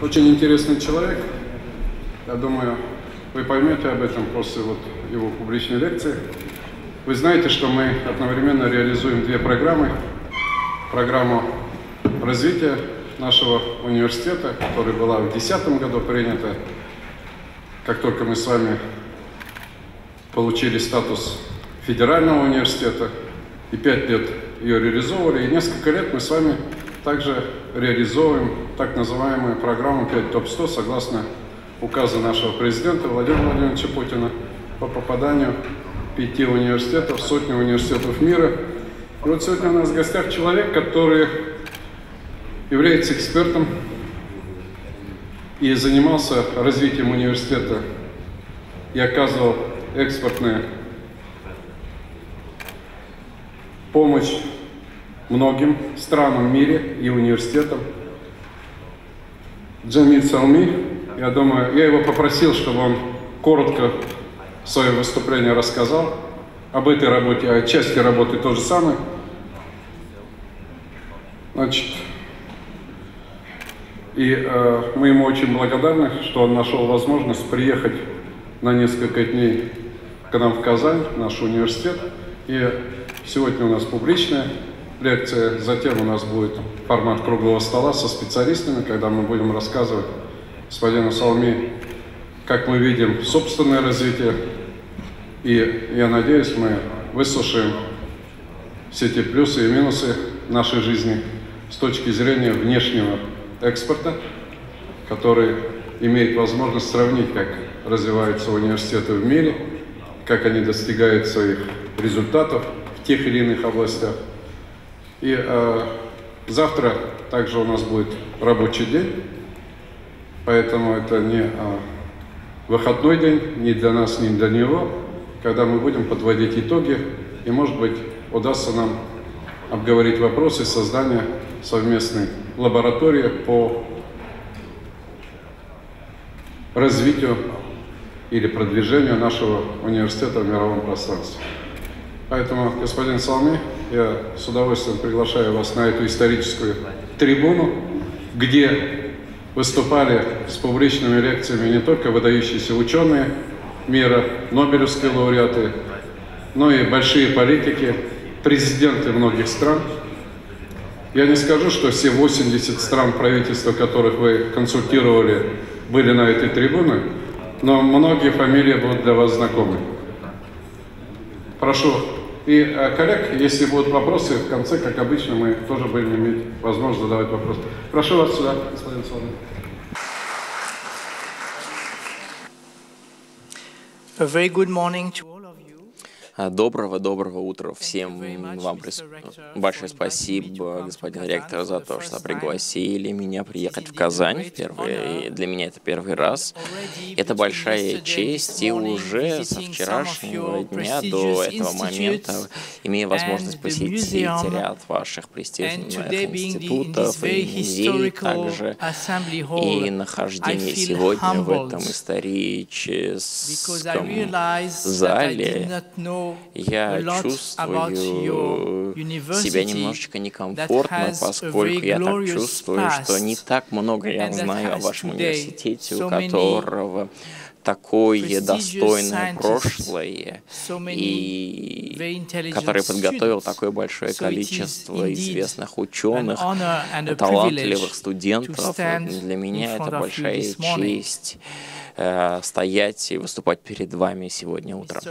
очень интересный человек. Я думаю, вы поймете об этом после вот его публичной лекции. Вы знаете, что мы одновременно реализуем две программы. Программу развития нашего университета, которая была в 2010 году принята, как только мы с вами получили статус федерального университета, и пять лет ее реализовывали, и несколько лет мы с вами также реализовываем так называемую программу 5 ТОП-100 согласно указа нашего президента Владимира Владимировича Путина по попаданию пяти университетов, сотни университетов мира. И вот сегодня у нас в гостях человек, который является экспертом и занимался развитием университета и оказывал экспортную помощь многим странам в мире и университетам. Джамиль Салми, я думаю, я его попросил, чтобы он коротко свое выступление рассказал об этой работе, о части работы то же самое. Значит, и э, мы ему очень благодарны, что он нашел возможность приехать на несколько дней к нам в Казань, в наш университет. И сегодня у нас публичная лекция, затем у нас будет формат круглого стола со специалистами, когда мы будем рассказывать господину Салми, как мы видим собственное развитие. И я надеюсь, мы выслушаем все те плюсы и минусы нашей жизни с точки зрения внешнего экспорта, который имеет возможность сравнить, как развиваются университеты в мире, как они достигают своих результатов в тех или иных областях. И э, завтра также у нас будет рабочий день, поэтому это не э, выходной день ни для нас, ни для него, когда мы будем подводить итоги, и, может быть, удастся нам обговорить вопросы создания совместной лаборатории по развитию или продвижению нашего университета в мировом пространстве. Поэтому, господин Салми, я с удовольствием приглашаю вас на эту историческую трибуну, где выступали с публичными лекциями не только выдающиеся ученые мира, Нобелевские лауреаты, но и большие политики, президенты многих стран. Я не скажу, что все 80 стран правительства, которых вы консультировали, были на этой трибуне, но многие фамилии будут для вас знакомы. Прошу. И, э, коллег, если будут вопросы, в конце, как обычно, мы тоже будем иметь возможность задавать вопросы. Прошу вас сюда, господин Соломин. Very good morning to all. Доброго-доброго утра всем вам. Большое спасибо, господин ректор, за то, что пригласили меня приехать в Казань. Впервые. Для меня это первый раз. Это большая честь, и уже со вчерашнего дня до этого момента, имея возможность посетить ряд ваших престижных институтов и музеев также, и нахождение сегодня в этом историческом зале, я чувствую себя немножечко некомфортно, поскольку я так чувствую, что не так много я знаю о вашем университете, у которого такое достойное прошлое, и который подготовил такое большое количество известных ученых, талантливых студентов. Для меня это большая честь Э, стоять и выступать перед вами сегодня утром.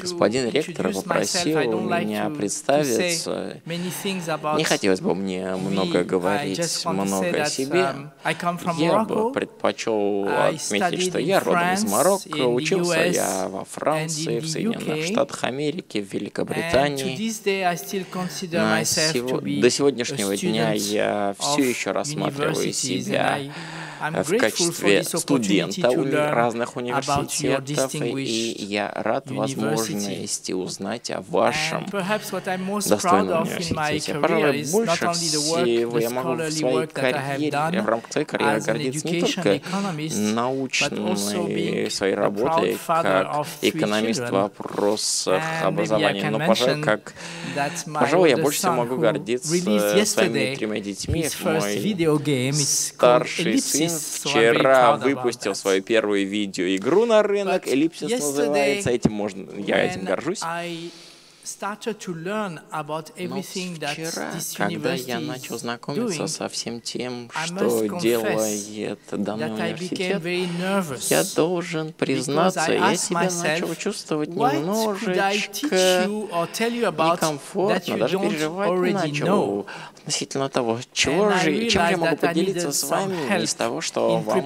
Господин ректор попросил меня представиться. Не хотелось бы мне много говорить, много о себе. Um, я бы предпочел отметить, что я родом из Марокко, учился я во Франции, в Соединенных Штатах Америки, в Великобритании. До сегодняшнего дня я все еще рассматриваю себя в качестве студента у разных университетов, и я рад возможности узнать о вашем достойном университете. Пожалуй, больше всего я могу в своей карьере, в рамках своей карьеры гордиться не только научной своей работой, как экономист в вопросах образования, но, пожалуй, как Пожалуй, я больше всего могу гордиться своими тремя детьми. Мой старший сын вчера выпустил свою первую видеоигру на рынок. Эллипсис называется. Этим можно, я этим горжусь. started to learn about everything that this когда я начал знакомиться со всем тем, что делает данный университет, я должен признаться, я себя начал чувствовать немножечко некомфортно, даже переживать начал относительно того, чего же, чем я могу поделиться с вами из того, что вам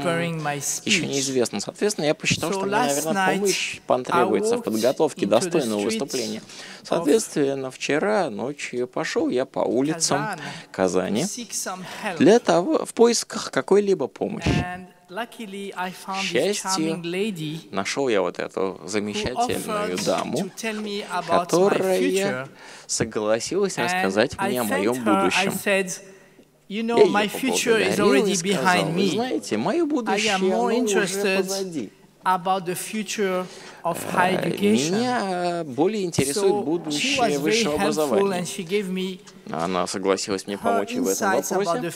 еще неизвестно. Соответственно, я посчитал, что мне, наверное, помощь потребуется в подготовке достойного выступления. Соответственно, вчера ночью пошел я по улицам Казани для того, в поисках какой-либо помощи. К счастью, нашел я вот эту замечательную даму, которая согласилась рассказать мне о моем будущем. You know, my future is already behind me. Знаете, мое будущее, оно уже позади. About the future of high education. Меня более интересует so будущее высшего образования. Она согласилась мне помочь в этом вопросе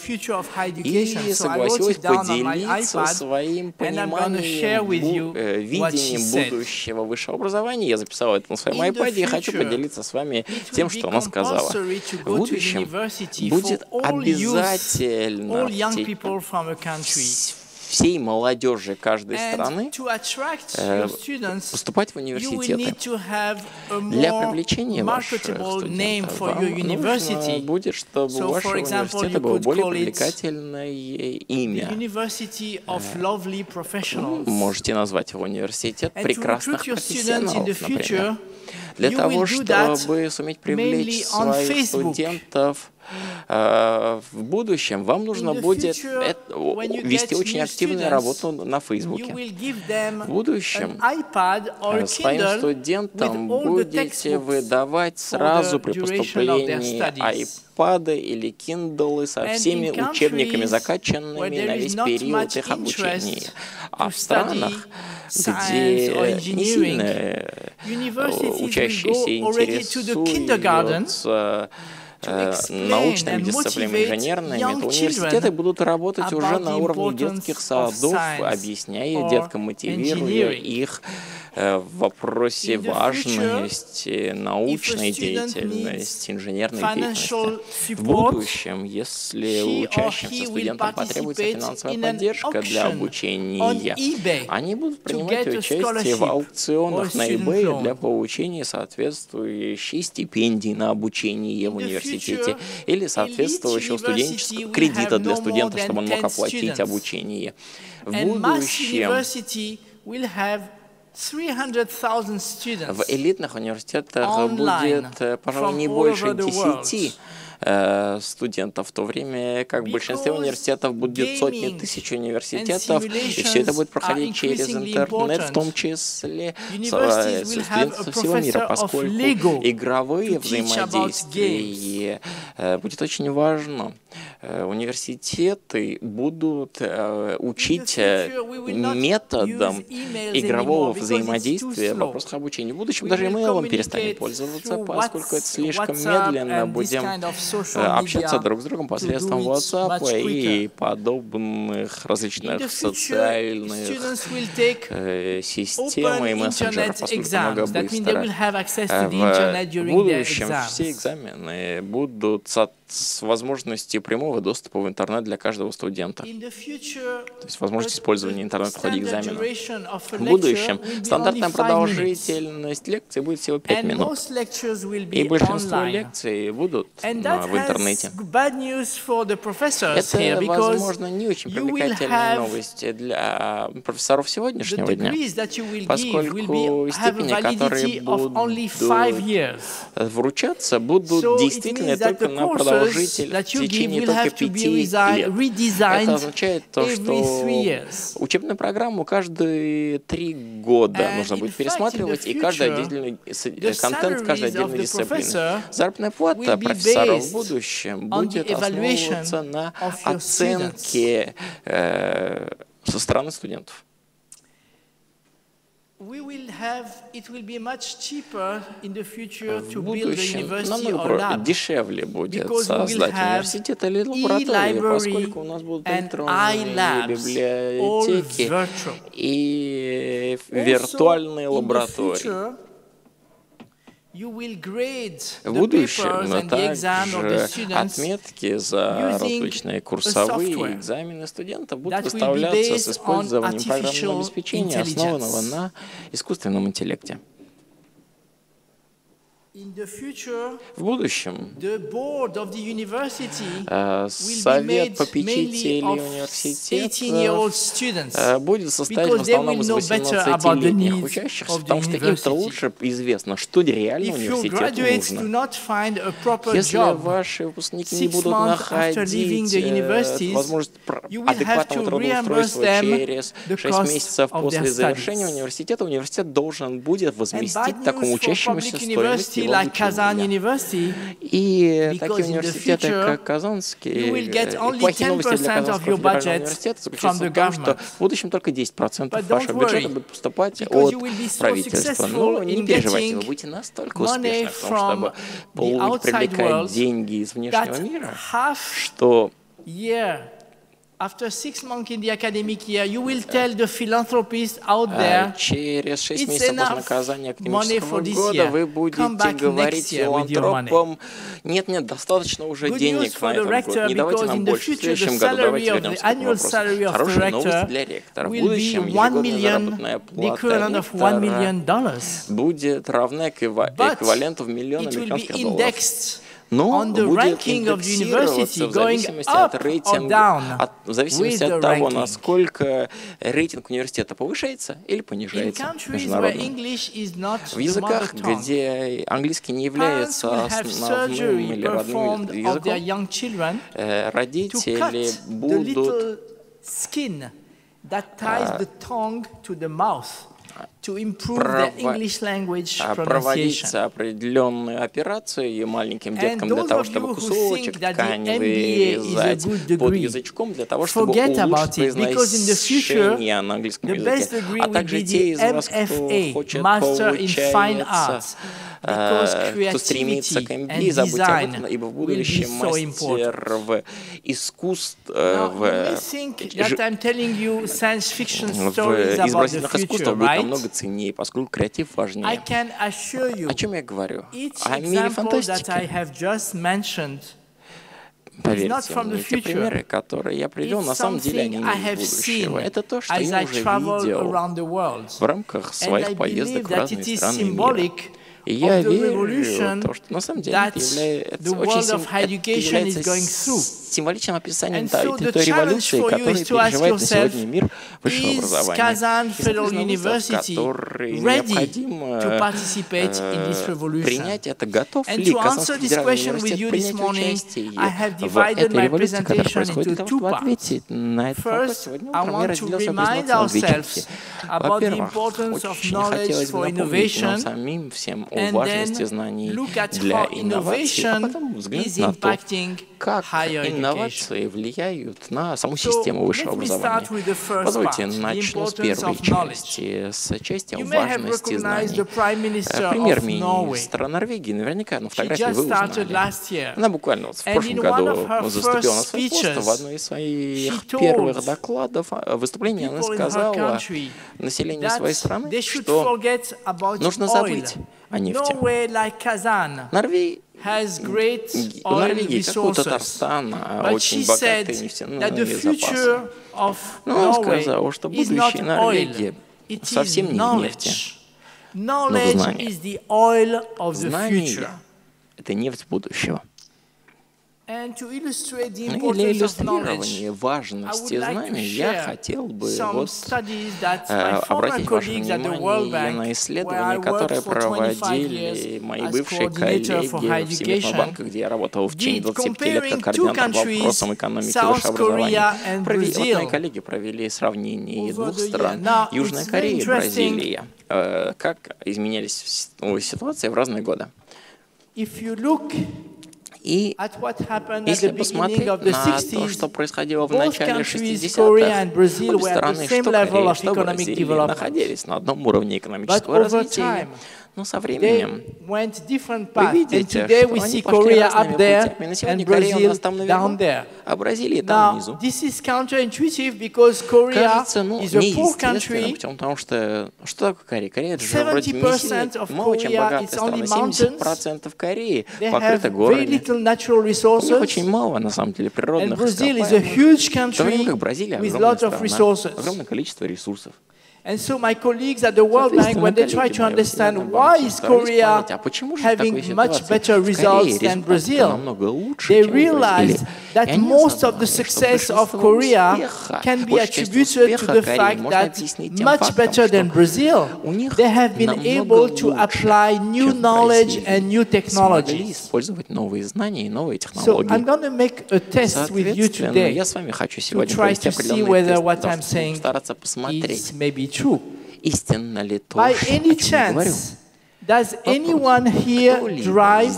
и согласилась поделиться своим пониманием, э, видением будущего высшего образования. Я записал это на своем iPad и хочу поделиться с вами тем, что она сказала. В будущем будет обязательно всей молодежи каждой страны э, поступать в университеты. Для привлечения ваших студентов вам нужно будет, чтобы у вашего университета было более привлекательное имя. Вы можете назвать его университет прекрасных профессионалов, например. Для того, чтобы суметь привлечь своих студентов Э, в будущем вам нужно будет вести очень активную работу на Фейсбуке. В будущем э, своим студентам будете выдавать сразу при поступлении iPad или Kindle со всеми учебниками, закачанными на весь период их обучения. А в странах, где не сильно э, учащиеся интересуются Э, научными дисциплинами, инженерными, то университеты будут работать уже на уровне детских садов, объясняя деткам, мотивируя их в вопросе важности научной деятельности, инженерной деятельности. В будущем, если учащимся студентам потребуется финансовая поддержка для обучения, они будут принимать участие в аукционах на eBay для получения соответствующей стипендии на обучение в университете или соответствующего студенческого кредита для студента, чтобы он мог оплатить обучение. В будущем в элитных университетах будет, э, пожалуй, не больше 10 э, студентов, в то время как в большинстве университетов будет сотни тысяч университетов, и все это будет проходить через интернет, в том числе э, студенты со всего мира, поскольку игровые взаимодействия э, будет очень важно. Э, университеты будут учить методам игрового взаимодействия в вопросах обучения. В будущем даже имейлом перестанем пользоваться, поскольку это слишком медленно. Будем общаться друг с другом посредством WhatsApp и подобных различных социальных э, систем и мессенджеров, поскольку много быстро. В будущем все экзамены будут с возможностью прямого доступа в интернет для каждого студента. То есть возможность использования интернета в ходе экзамена. В будущем стандартная продолжительность лекции будет всего 5 минут. И большинство лекций будут в интернете. Это, возможно, не очень привлекательная новость для профессоров сегодняшнего дня, поскольку степени, которые будут вручаться, будут действительны только на продолжительность продолжитель в течение только пяти лет. Это означает то, что учебную программу каждые три года нужно будет пересматривать, и каждый отдельный контент каждой отдельной дисциплины. Заработная плата профессоров в будущем будет основываться на оценке э, со стороны студентов. В будущем намного дешевле будет создать университет или лабораторию, поскольку у нас будут электронные библиотеки и виртуальные лаборатории. В будущем также отметки за различные курсовые экзамены студента будут выставляться с использованием программного обеспечения, основанного на искусственном интеллекте. В будущем совет попечителей университета э, будет состоять в основном из 18-летних учащихся, потому что им-то лучше известно, что реально университету нужно. Если ваши выпускники не будут находить э, возможность адекватного трудоустройства через 6 месяцев после завершения университета, университет должен будет возместить такому учащемуся стоимость его обучения. И такие университеты, как Казанский, плохие новости для Казанского федерального университета заключаются в том, что в будущем только 10% вашего бюджета будет поступать от правительства. Но не переживайте, вы будете настолько успешны в том, чтобы привлекать деньги из внешнего мира, что After six months in the academic year, you will tell the philanthropists out there, через шесть месяцев после наказания академического года вы будете говорить филантропам, нет, нет, достаточно уже денег на этот год, не давайте нам больше, в следующем году. Давайте вернемся к этому вопросу. Хорошая новость для ректора. В будущем ежегодная заработная плата ректора будет равна эквиваленту в миллион американских долларов но будет индексироваться в зависимости от рейтинга, от, в зависимости от того, насколько рейтинг университета повышается или понижается международно. В языках, где английский не является основным или родным языком, э, родители будут проводиться определенные операции маленьким деткам для того, чтобы кусочек ткани вырезать под язычком, для того, чтобы улучшить произношение на английском языке. А также те из вас, кто хочет получается кто стремится к MBA, забудьте об этом, ибо в будущем мастер в искусстве, в, в изобразительных искусствах будет намного ценнее, поскольку креатив важнее. О чем я говорю? О мире фантастики. Поверьте мне, те примеры, которые я привел, на самом деле они не из будущего. Это то, что я уже видел в рамках своих поездок в разные страны мира. И я верю в то, что на самом деле это является очень сим... это является символичным описанием той, той революции, которую переживает на сегодня мир высшего образования. И который необходимо э, принять это. Готов ли Казанский федеральный университет принять участие в этой революции, которая происходит? Для того, чтобы ответить на этот вопрос, сегодня утром я разделился признаться на две части. Во-первых, очень хотелось бы напомнить нам самим всем о важности знаний для инноваций, а потом взглянуть на то, как инновации влияют на саму систему высшего образования. Позвольте, начну с первой части, с части о важности знаний. Э, премьер-министр Норвегии, наверняка на фотографии вы узнали. Она буквально вот в прошлом году заступила на свой пост в одной из своих первых докладов, э, выступления она сказала населению своей страны, что нужно забыть о нефти. Норвегия у Норвегии, как у Татарстана, очень богатые нефтяные запасы. Но он сказал, что будущее Норвегии совсем не в нефти, но в знании. Знание – это нефть будущего. Ну для иллюстрирования важности знаний я хотел бы вот, э, обратить ваше внимание на исследования, которые проводили мои бывшие коллеги в Всемирном банке, где я работал в течение 25 лет как координатор по вопросам экономики и высшего образования. Провели, вот мои коллеги провели сравнение двух стран, Южная Корея и Бразилия, э, как изменялись ситуации в разные годы. И если посмотреть на то, что происходило в начале 60-х, обе страны, что что Бразилия, находились на одном уровне экономического развития. Но со временем вы видите, что они пошли разными путями. На сегодня Корея у нас там наверху, а Бразилия там внизу. Кажется, ну, неестественно, потому что что такое Корея? Корея это же вроде не сильно, мало чем богатая страна. 70% Кореи покрыто горами. У них очень мало, на самом деле, природных ископаемых. В то время как Бразилия огромная страна, огромное количество ресурсов. And so my colleagues at the World Bank, when they try to understand why is Korea having much better results than Brazil, they realize that most of the success of Korea can be attributed to the fact that much better than Brazil, they have been able to apply new knowledge and new technologies. So I'm going to make a test with you today to try to see whether what I'm saying is maybe true. Истинно ли то, By any chance, does anyone here drive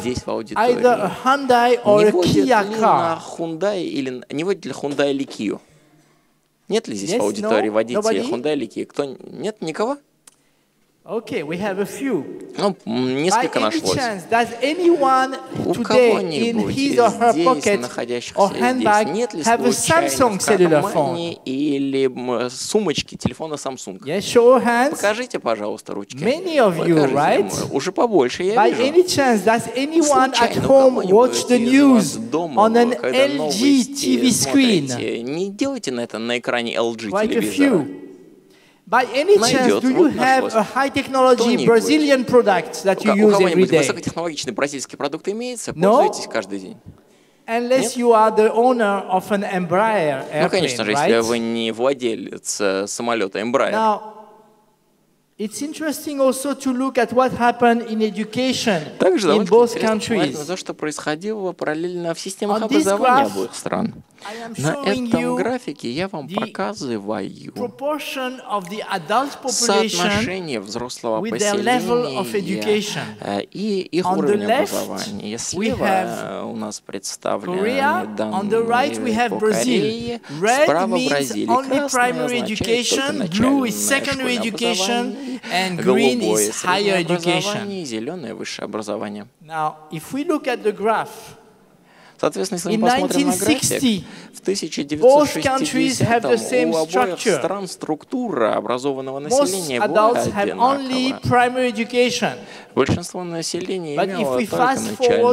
either a Hyundai or a Kia car? Hyundai или не водит ли Hyundai или Kia? Нет ли здесь yes, в аудитории no? водителя Hyundai или Kia? Кто? Нет никого? Okay, we have a few. Ну, несколько нашлось. У кого-нибудь здесь находящихся здесь нет ли случайно в кармане или сумочки телефона Samsung? Yes, show hands. Покажите, пожалуйста, ручки. Many of you, right? Уже побольше я By вижу. any chance, does anyone at home watch the news on an LG TV screen? Не делайте на это на экране LG Quite телевизора. a few. By any chance, do you have a high technology Brazilian product that you use every day? высокотехнологичный бразильский продукт имеется, пользуетесь каждый день? Unless you are the owner of an Embraer airplane, Ну, конечно же, если вы не владелец самолета Embraer. Now, It's interesting also to look at what happened in education Также in both countries. то, что происходило параллельно в системах образования обоих стран. На этом графике я вам показываю соотношение взрослого поселения и их уровень образования. Слева у нас представлены данные по Корее, справа Бразилия. Красное означает только начальное школьное образование, голубое среднее образование, зеленое высшее образование. Now, if we look at the graph, Соответственно, если мы посмотрим на график, в 1960 у обоих стран структура образованного населения была одинаковая. Большинство населения имело только начальное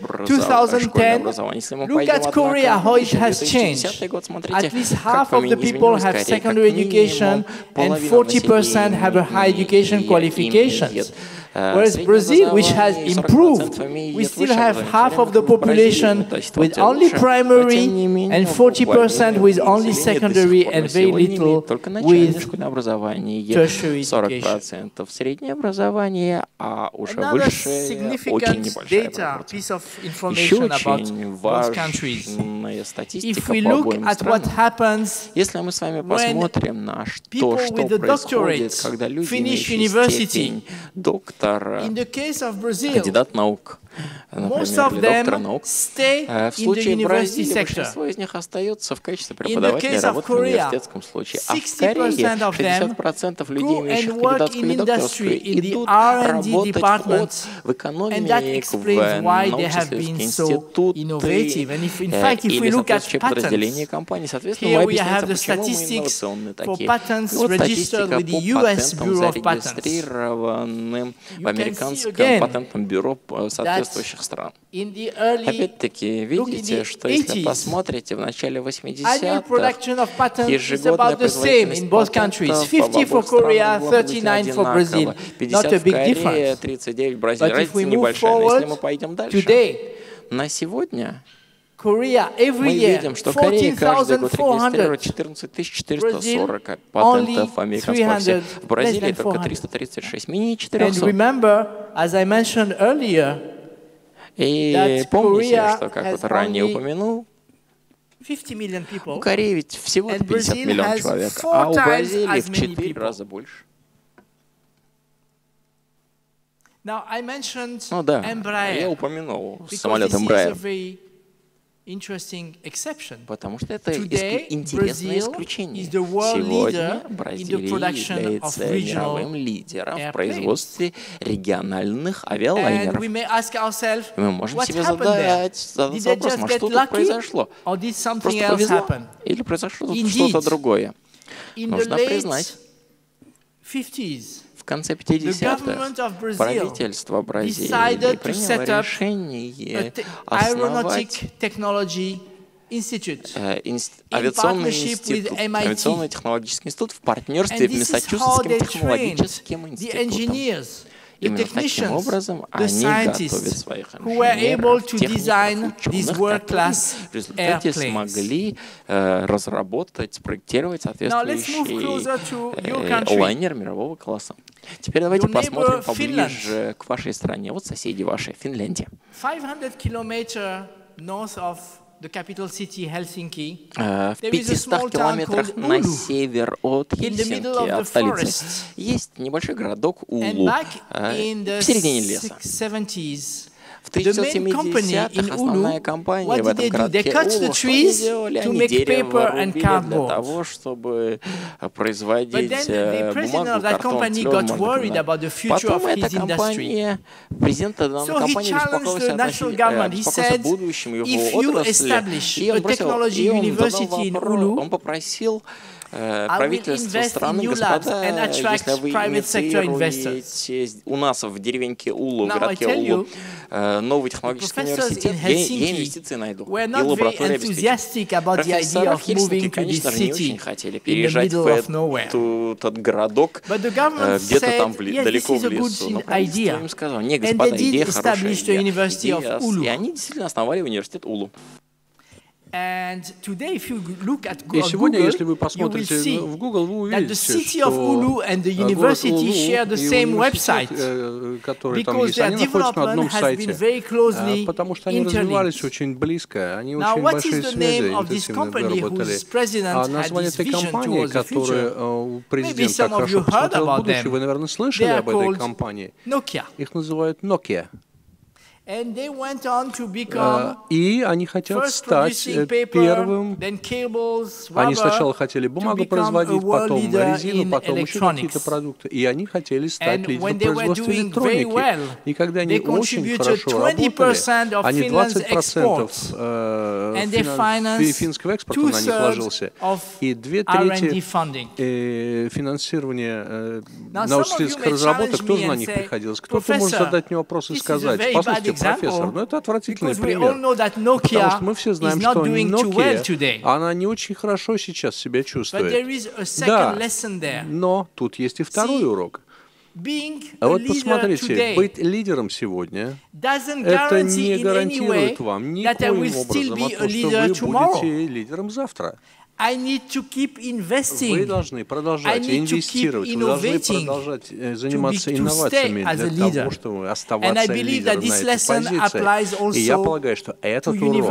образование, образование. Если мы пойдем от Korea, how it has changed. Год, смотрите, At least half of the people have secondary education and 40% have a high education qualifications. Whereas Brazil, which has improved, we still have half of the population with only primary and 40% with only secondary and very little with tertiary education. среднее образование, а уже высшее очень небольшое образование. Еще очень важная статистика по обоим странам. Если мы с вами посмотрим на то, что происходит, когда люди, имеющие степень доктора, доктор, кандидат наук, например, наук. В случае Бразилии большинство из них остается в качестве преподавателя работы в университетском случае. А в Корее 60% людей, имеющих кандидатскую или докторскую, идут работать от, в экономику, в научно-исследовательские институты или соответствующие подразделения компании. Соответственно, мы объясняется, почему мы инновационные такие. Вот статистика по патентам, зарегистрированным в американском патентном бюро соответствующих стран. Опять-таки, видите, что если посмотрите в начале 80-х, ежегодная производительность патентов в обоих странах была одинаково. 50 в Корее, 39 в Бразилии. Разница небольшая, но если мы пойдем дальше, на сегодня Korea every Мы видим, что Корея каждый год регистрирует 14 440 патентов американского В Бразилии только 336, менее 400. И помните, что, как вот ранее упомянул, у Кореи ведь всего 50 миллионов человек, а у Бразилии в 4 раза больше. Ну да, я упомянул самолет Embraer. Потому что это интересное исключение. Сегодня Бразилия является мировым лидером в производстве региональных авиалайнеров. И мы можем себе задать, задать вопрос, а что тут произошло? Просто повезло? Или произошло что-то другое? Нужно признать, конце 50-х правительство Бразилии приняло решение основать э, авиационный, институт, авиационный технологический институт в партнерстве с Массачусетским технологическим институтом. Именно таким образом они готовят своих инженеров, техников, ученых, которые в результате смогли э, разработать, спроектировать соответствующий э, лайнер мирового класса. Теперь давайте посмотрим поближе к вашей стране. Вот соседи ваши, Финляндия. 500 километров north of в 500 километрах на север от Хельсинки, от столицы, есть небольшой городок Улу в середине леса. В 1970-х основная компания в этом городке. Улу, что они делали? Они дерево рубили для того, чтобы производить бумагу, картон, селен, Потом эта компания, президент данной компании беспокоился, беспокоился будущем его отрасли, и он, бросил, и он задал вопрос, он попросил правительство страны, господа, если вы инициируете у нас в деревеньке Улу, в городке Улу, новый технологический университет, я, инвестиции найду. И лаборатория обеспечит. Профессора в Хельсинки, конечно же, не очень хотели переезжать в этот городок, где-то там далеко в лесу. Но правительство им сказало, не, господа, идея хорошая, идея. И они действительно основали университет Улу. И сегодня, если вы посмотрите в Google, вы увидите, что город Улу и университет, который там есть, они находятся на одном сайте, потому что они развивались очень близко, они очень большие связи интенсивно выработали. А название этой компании, которую президент так хорошо посмотрел в будущее, вы, наверное, слышали об этой компании? Их называют Nokia. Э, и они хотят стать э, первым. Они сначала хотели бумагу производить, потом резину, потом еще какие-то продукты. И они хотели стать лидером производства электроники. И когда они очень хорошо работали, они 20% э, финского экспорта на них ложился, и две трети финансирования научно-исследовательских разработок тоже на них приходилось. Кто-то может задать мне вопрос и сказать, послушайте, профессор, но это отвратительный пример. Потому что мы все знаем, что Nokia, она не очень хорошо сейчас себя чувствует. Да, но тут есть и второй урок. А вот посмотрите, быть лидером сегодня, это не гарантирует вам никоим образом о том, что вы будете лидером завтра. Вы должны продолжать инвестировать, вы должны продолжать э, заниматься инновациями для того, чтобы оставаться лидером на этой позиции. И я полагаю, что этот урок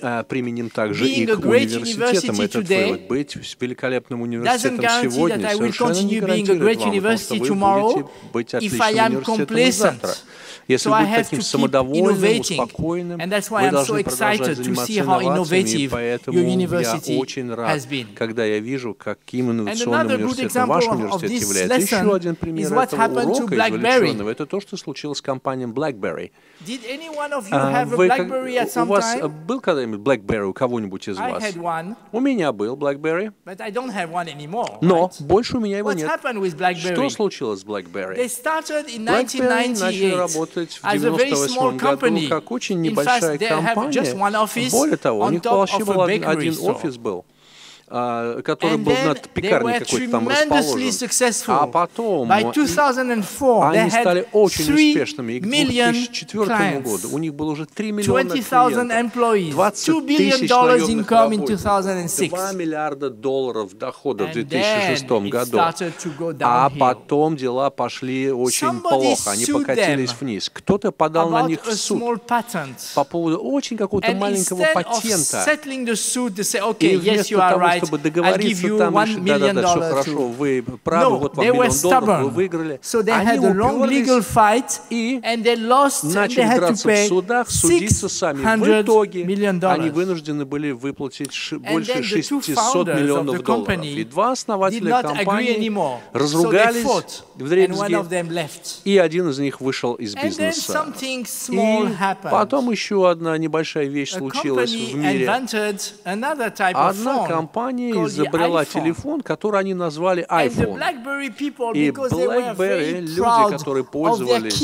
э, применим также и к университетам. Этот быть великолепным университетом сегодня совершенно не гарантирует вам, потому что вы будете быть отличным университетом завтра. Если so быть таким самодовольным, успокоенным, вы должны продолжать заниматься инновациями, и поэтому я очень рад, когда я вижу, каким инновационным университетом ваш университет является. Еще один пример этого урока извлеченного, это то, что случилось с компанией BlackBerry. А вы, у вас был когда-нибудь BlackBerry у кого-нибудь из вас? У меня был BlackBerry, но больше у меня его нет. Что случилось с BlackBerry? BlackBerry начали работать в 1998 году как очень небольшая компания. Более того, у них вообще был один офис был. А, который был над пекарней какой-то там расположен. А потом они стали очень успешными. И к 2004 году у них было уже 3 миллиона клиентов, 20 тысяч наемных работников, 2 миллиарда долларов дохода в 2006 году. А потом дела пошли очень плохо, они покатились вниз. Кто-то подал на них в суд по поводу очень какого-то маленького патента. И вместо того, чтобы договориться там еще, да-да-да, все хорошо, вы правы, вот вам миллион долларов, вы выиграли. So they Они had a long legal fight, и and they lost, начали драться в судах, судиться сами. В итоге они вынуждены были выплатить больше 600 миллионов долларов. И два основателя компании разругались вдребезги, и один из них вышел из бизнеса. И потом еще одна небольшая вещь случилась в мире. Одна компания изобрела телефон, который они назвали iPhone. И BlackBerry, люди, которые пользовались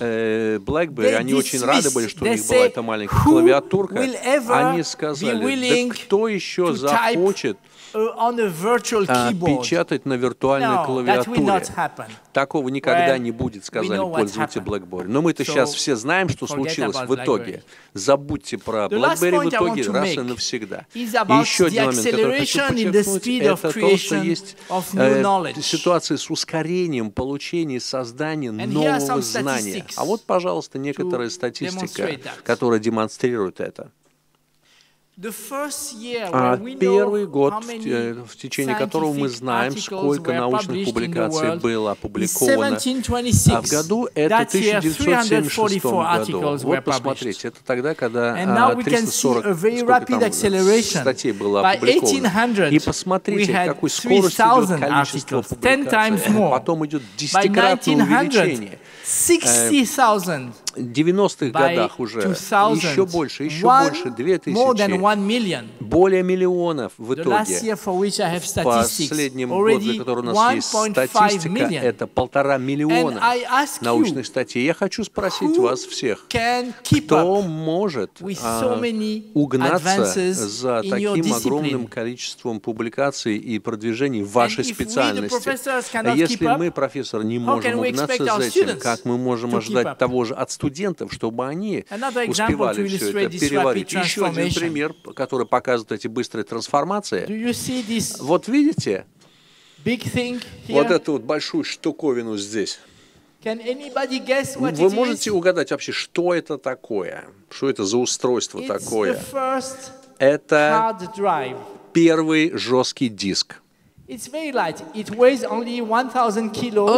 э, BlackBerry, они очень рады были, что у них была эта маленькая клавиатурка. Они сказали, да кто еще захочет печатать на виртуальной клавиатуре. Такого никогда не будет, сказали пользователи BlackBerry. Но мы-то сейчас все знаем, что случилось в итоге. Забудьте про BlackBerry в итоге раз и навсегда. И еще один момент, который хочу подчеркнуть, это то, что есть э, ситуация с ускорением получения создания нового знания. А вот, пожалуйста, некоторая статистика, которая демонстрирует это. А первый год, в течение которого мы знаем, сколько научных публикаций было опубликовано, а в году это 1976 году. Вот посмотрите, это тогда, когда 340 статей было опубликовано. И посмотрите, какой скоростью идет количество публикаций. Потом идет десятикратное увеличение. 60,000 90-х годах уже. еще больше, еще больше, 2000, более миллионов в итоге. В последнем году, который у нас есть статистика, это полтора миллиона научных статей. Я хочу спросить вас всех, кто может а, угнаться за таким огромным количеством публикаций и продвижений в вашей специальности? Если мы, профессор, не можем угнаться за этим, как мы можем ожидать того же от студентов, чтобы они успевали все это переварить. Еще один пример, который показывает эти быстрые трансформации. Вот видите? Вот эту вот большую штуковину здесь. Вы можете угадать вообще, что это такое? Что это за устройство такое? Это первый жесткий диск.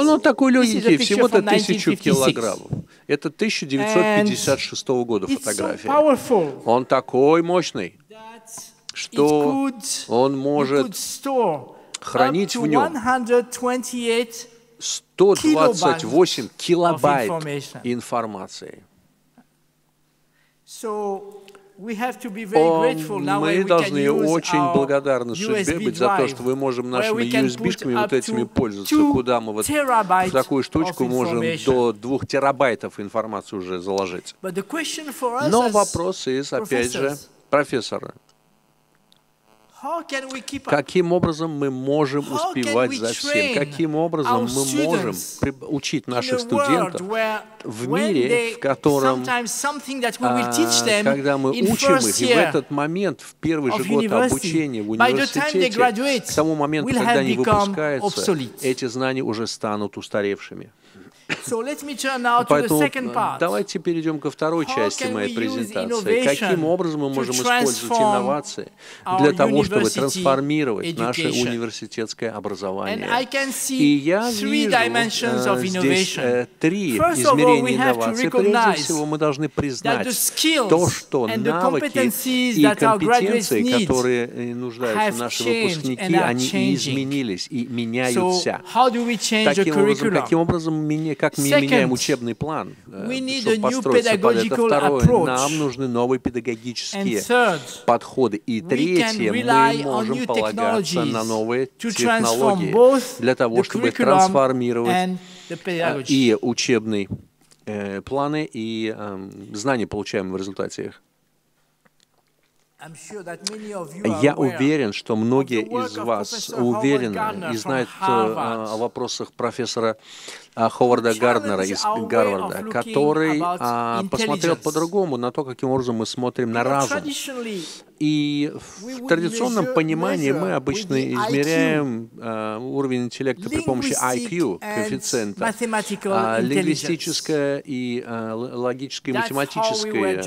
Оно такой легенький, всего-то тысячу килограммов. Это 1956 года фотография. Он такой мощный, что он может хранить в нем 128 килобайт информации. Мы должны очень благодарны судьбе быть за то, что мы можем нашими USB-шками вот этими пользоваться, куда мы вот в такую штучку можем до двух терабайтов информации уже заложить. Но вопрос из, опять же, профессора. Каким образом мы можем успевать за всем? Каким образом мы можем учить наших студентов в мире, в котором, а, когда мы учим их, и в этот момент, в первый же год обучения в университете, к тому моменту, когда они выпускаются, эти знания уже станут устаревшими. Поэтому давайте перейдем ко второй части моей презентации. Каким образом мы можем использовать инновации для того, чтобы трансформировать наше университетское образование? И я вижу э, здесь э, три измерения инноваций. Прежде всего, мы должны признать то, что навыки и компетенции, которые э, нуждаются наши выпускники, они изменились и меняются. Таким образом, каким образом как мы меняем учебный план, э, чтобы построиться под это. Второе, нам нужны новые педагогические подходы. И третье, мы можем полагаться на новые технологии для того, чтобы трансформировать э, и учебные э, планы, и э, знания, получаемые в результате их. Я уверен, что многие из вас уверены и знают о вопросах профессора а, Ховарда Гарднера из Гарварда, который а, посмотрел по-другому на то, каким образом мы смотрим на разум. И в традиционном понимании мы обычно измеряем uh, уровень интеллекта при помощи IQ, коэффициента, а, лингвистическое и а, логическое и математическое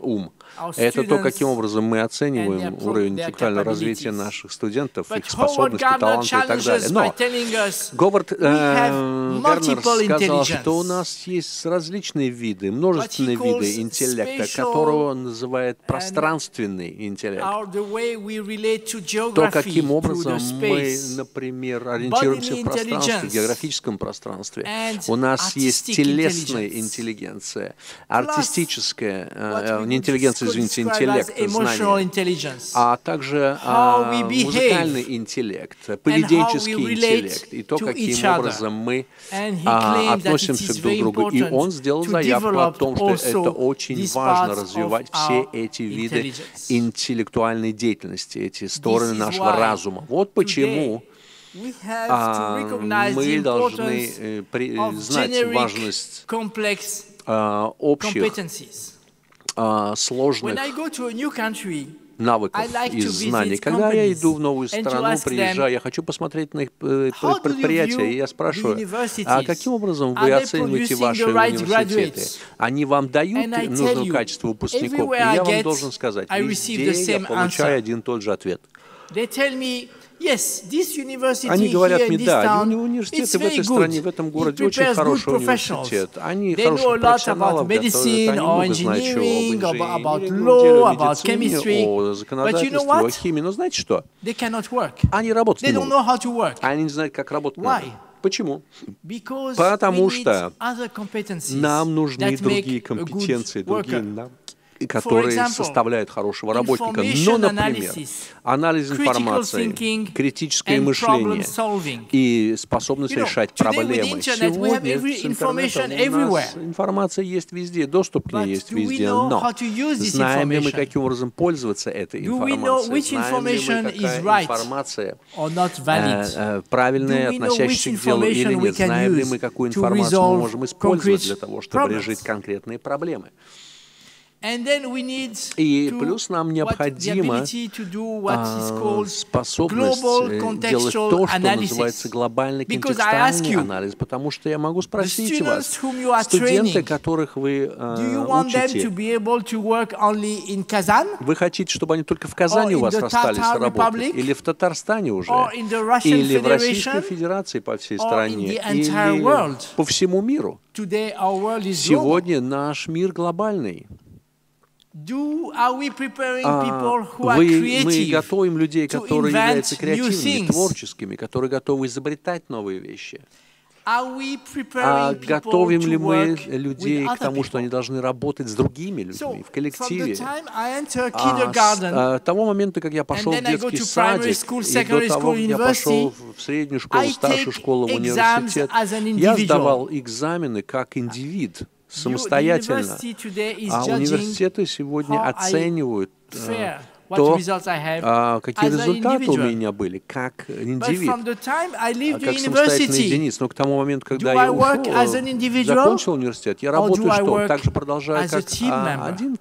ум. Это то, каким образом мы оцениваем уровень интеллектуального развития наших студентов, их способности, таланты и так далее. Но Говард э, Гарнер сказал, что у нас есть различные виды, множественные виды интеллекта, которого он называет пространственный интеллект. То, каким образом мы, например, ориентируемся в пространстве, в географическом пространстве. У нас есть телесная интеллигенция, артистическая, э, не интеллигенция, извините, интеллект, знание, а также а, музыкальный интеллект, поведенческий интеллект и то, каким образом мы а, относимся друг к другу. И он сделал заявку о том, что это очень важно развивать все эти виды интеллектуальной деятельности, эти стороны нашего разума. Вот почему а, мы должны э, при, знать важность а, общих а, сложных навыков и знаний. Когда я иду в новую страну, приезжаю, я хочу посмотреть на их э, предприятия, и я спрашиваю, а каким образом вы оцениваете ваши университеты? Они вам дают нужное качество выпускников? И я вам должен сказать, везде я получаю один и тот же ответ. Они говорят мне, да, университеты в этой стране, в этом городе очень хороший университет. Они хороших профессионалов готовят, они много знают чего об инженерии, о законодательстве, о химии. Но знаете что? Они работать не могут. Они не знают, как работать надо. Почему? Потому что нам нужны другие компетенции, другие навыки которые составляют хорошего работника. Но, например, анализ информации, критическое мышление и способность решать проблемы. Сегодня с интернетом у нас информация есть везде, доступ к ней есть везде, но знаем ли мы, каким образом пользоваться этой информацией? Знаем ли мы, какая информация э, э, правильная, относящаяся к делу или нет? Знаем ли мы, какую информацию мы можем использовать для того, чтобы решить конкретные проблемы? И плюс нам необходимо а, способность э, делать то, что называется глобальный контекстуальный анализ, потому что я могу спросить вас, студенты, которых вы а, учите, вы хотите, чтобы они только в Казани у вас остались работать, или в Татарстане уже, или в Российской Федерации по всей стране, или по всему миру? Сегодня наш мир глобальный. А вы, мы готовим людей, которые являются креативными, творческими, которые готовы изобретать новые вещи. А готовим ли мы людей к тому, что они должны работать с другими людьми в коллективе? А с а, того момента, как я пошел в детский садик, и до того, как я пошел в среднюю школу, старшую школу, в университет, я сдавал экзамены как индивид самостоятельно. А университеты сегодня оценивают э, то, а, какие результаты у меня были, как индивид, а как самостоятельный единиц. Но к тому моменту, когда я ушел, закончил университет, я работаю что? Также продолжаю как а, один,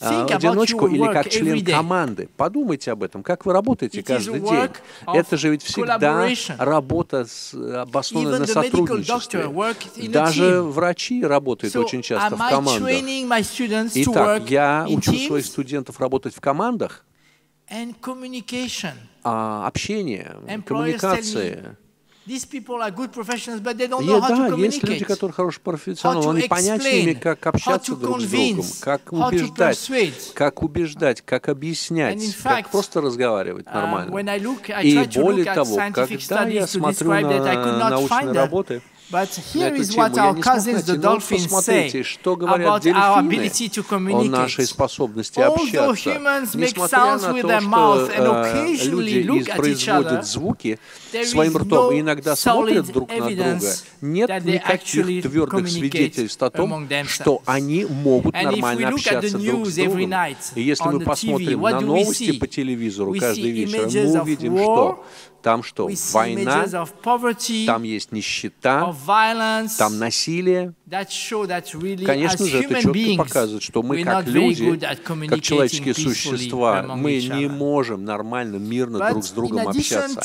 а, одиночку или как член команды. Подумайте об этом, как вы работаете каждый день. Это же ведь всегда работа обоснованная на сотрудничестве. Даже врачи работают очень часто в командах. Итак, я учу своих студентов работать в командах, а, общение, коммуникация. Yeah, да, есть люди, которые хорошие профессионалы, но не имеют, как общаться друг с другом, как убеждать, как убеждать, как объяснять, как просто разговаривать uh, нормально. И более того, когда я смотрю на научные работы, But here is what our cousins, the dolphins, say что about our ability to communicate. о нашей способности Although общаться. Humans make sounds with their mouth and occasionally look at each other, звуки своим ртом и иногда смотрят друг на друга, нет никаких твердых свидетельств о том, что они могут нормально общаться друг с другом. И если мы посмотрим на новости по телевизору каждый вечер, мы увидим, что там что? Война, там есть нищета, там насилие. Конечно же, это четко показывает, что мы как люди, как человеческие существа, мы не можем нормально, мирно друг с другом общаться.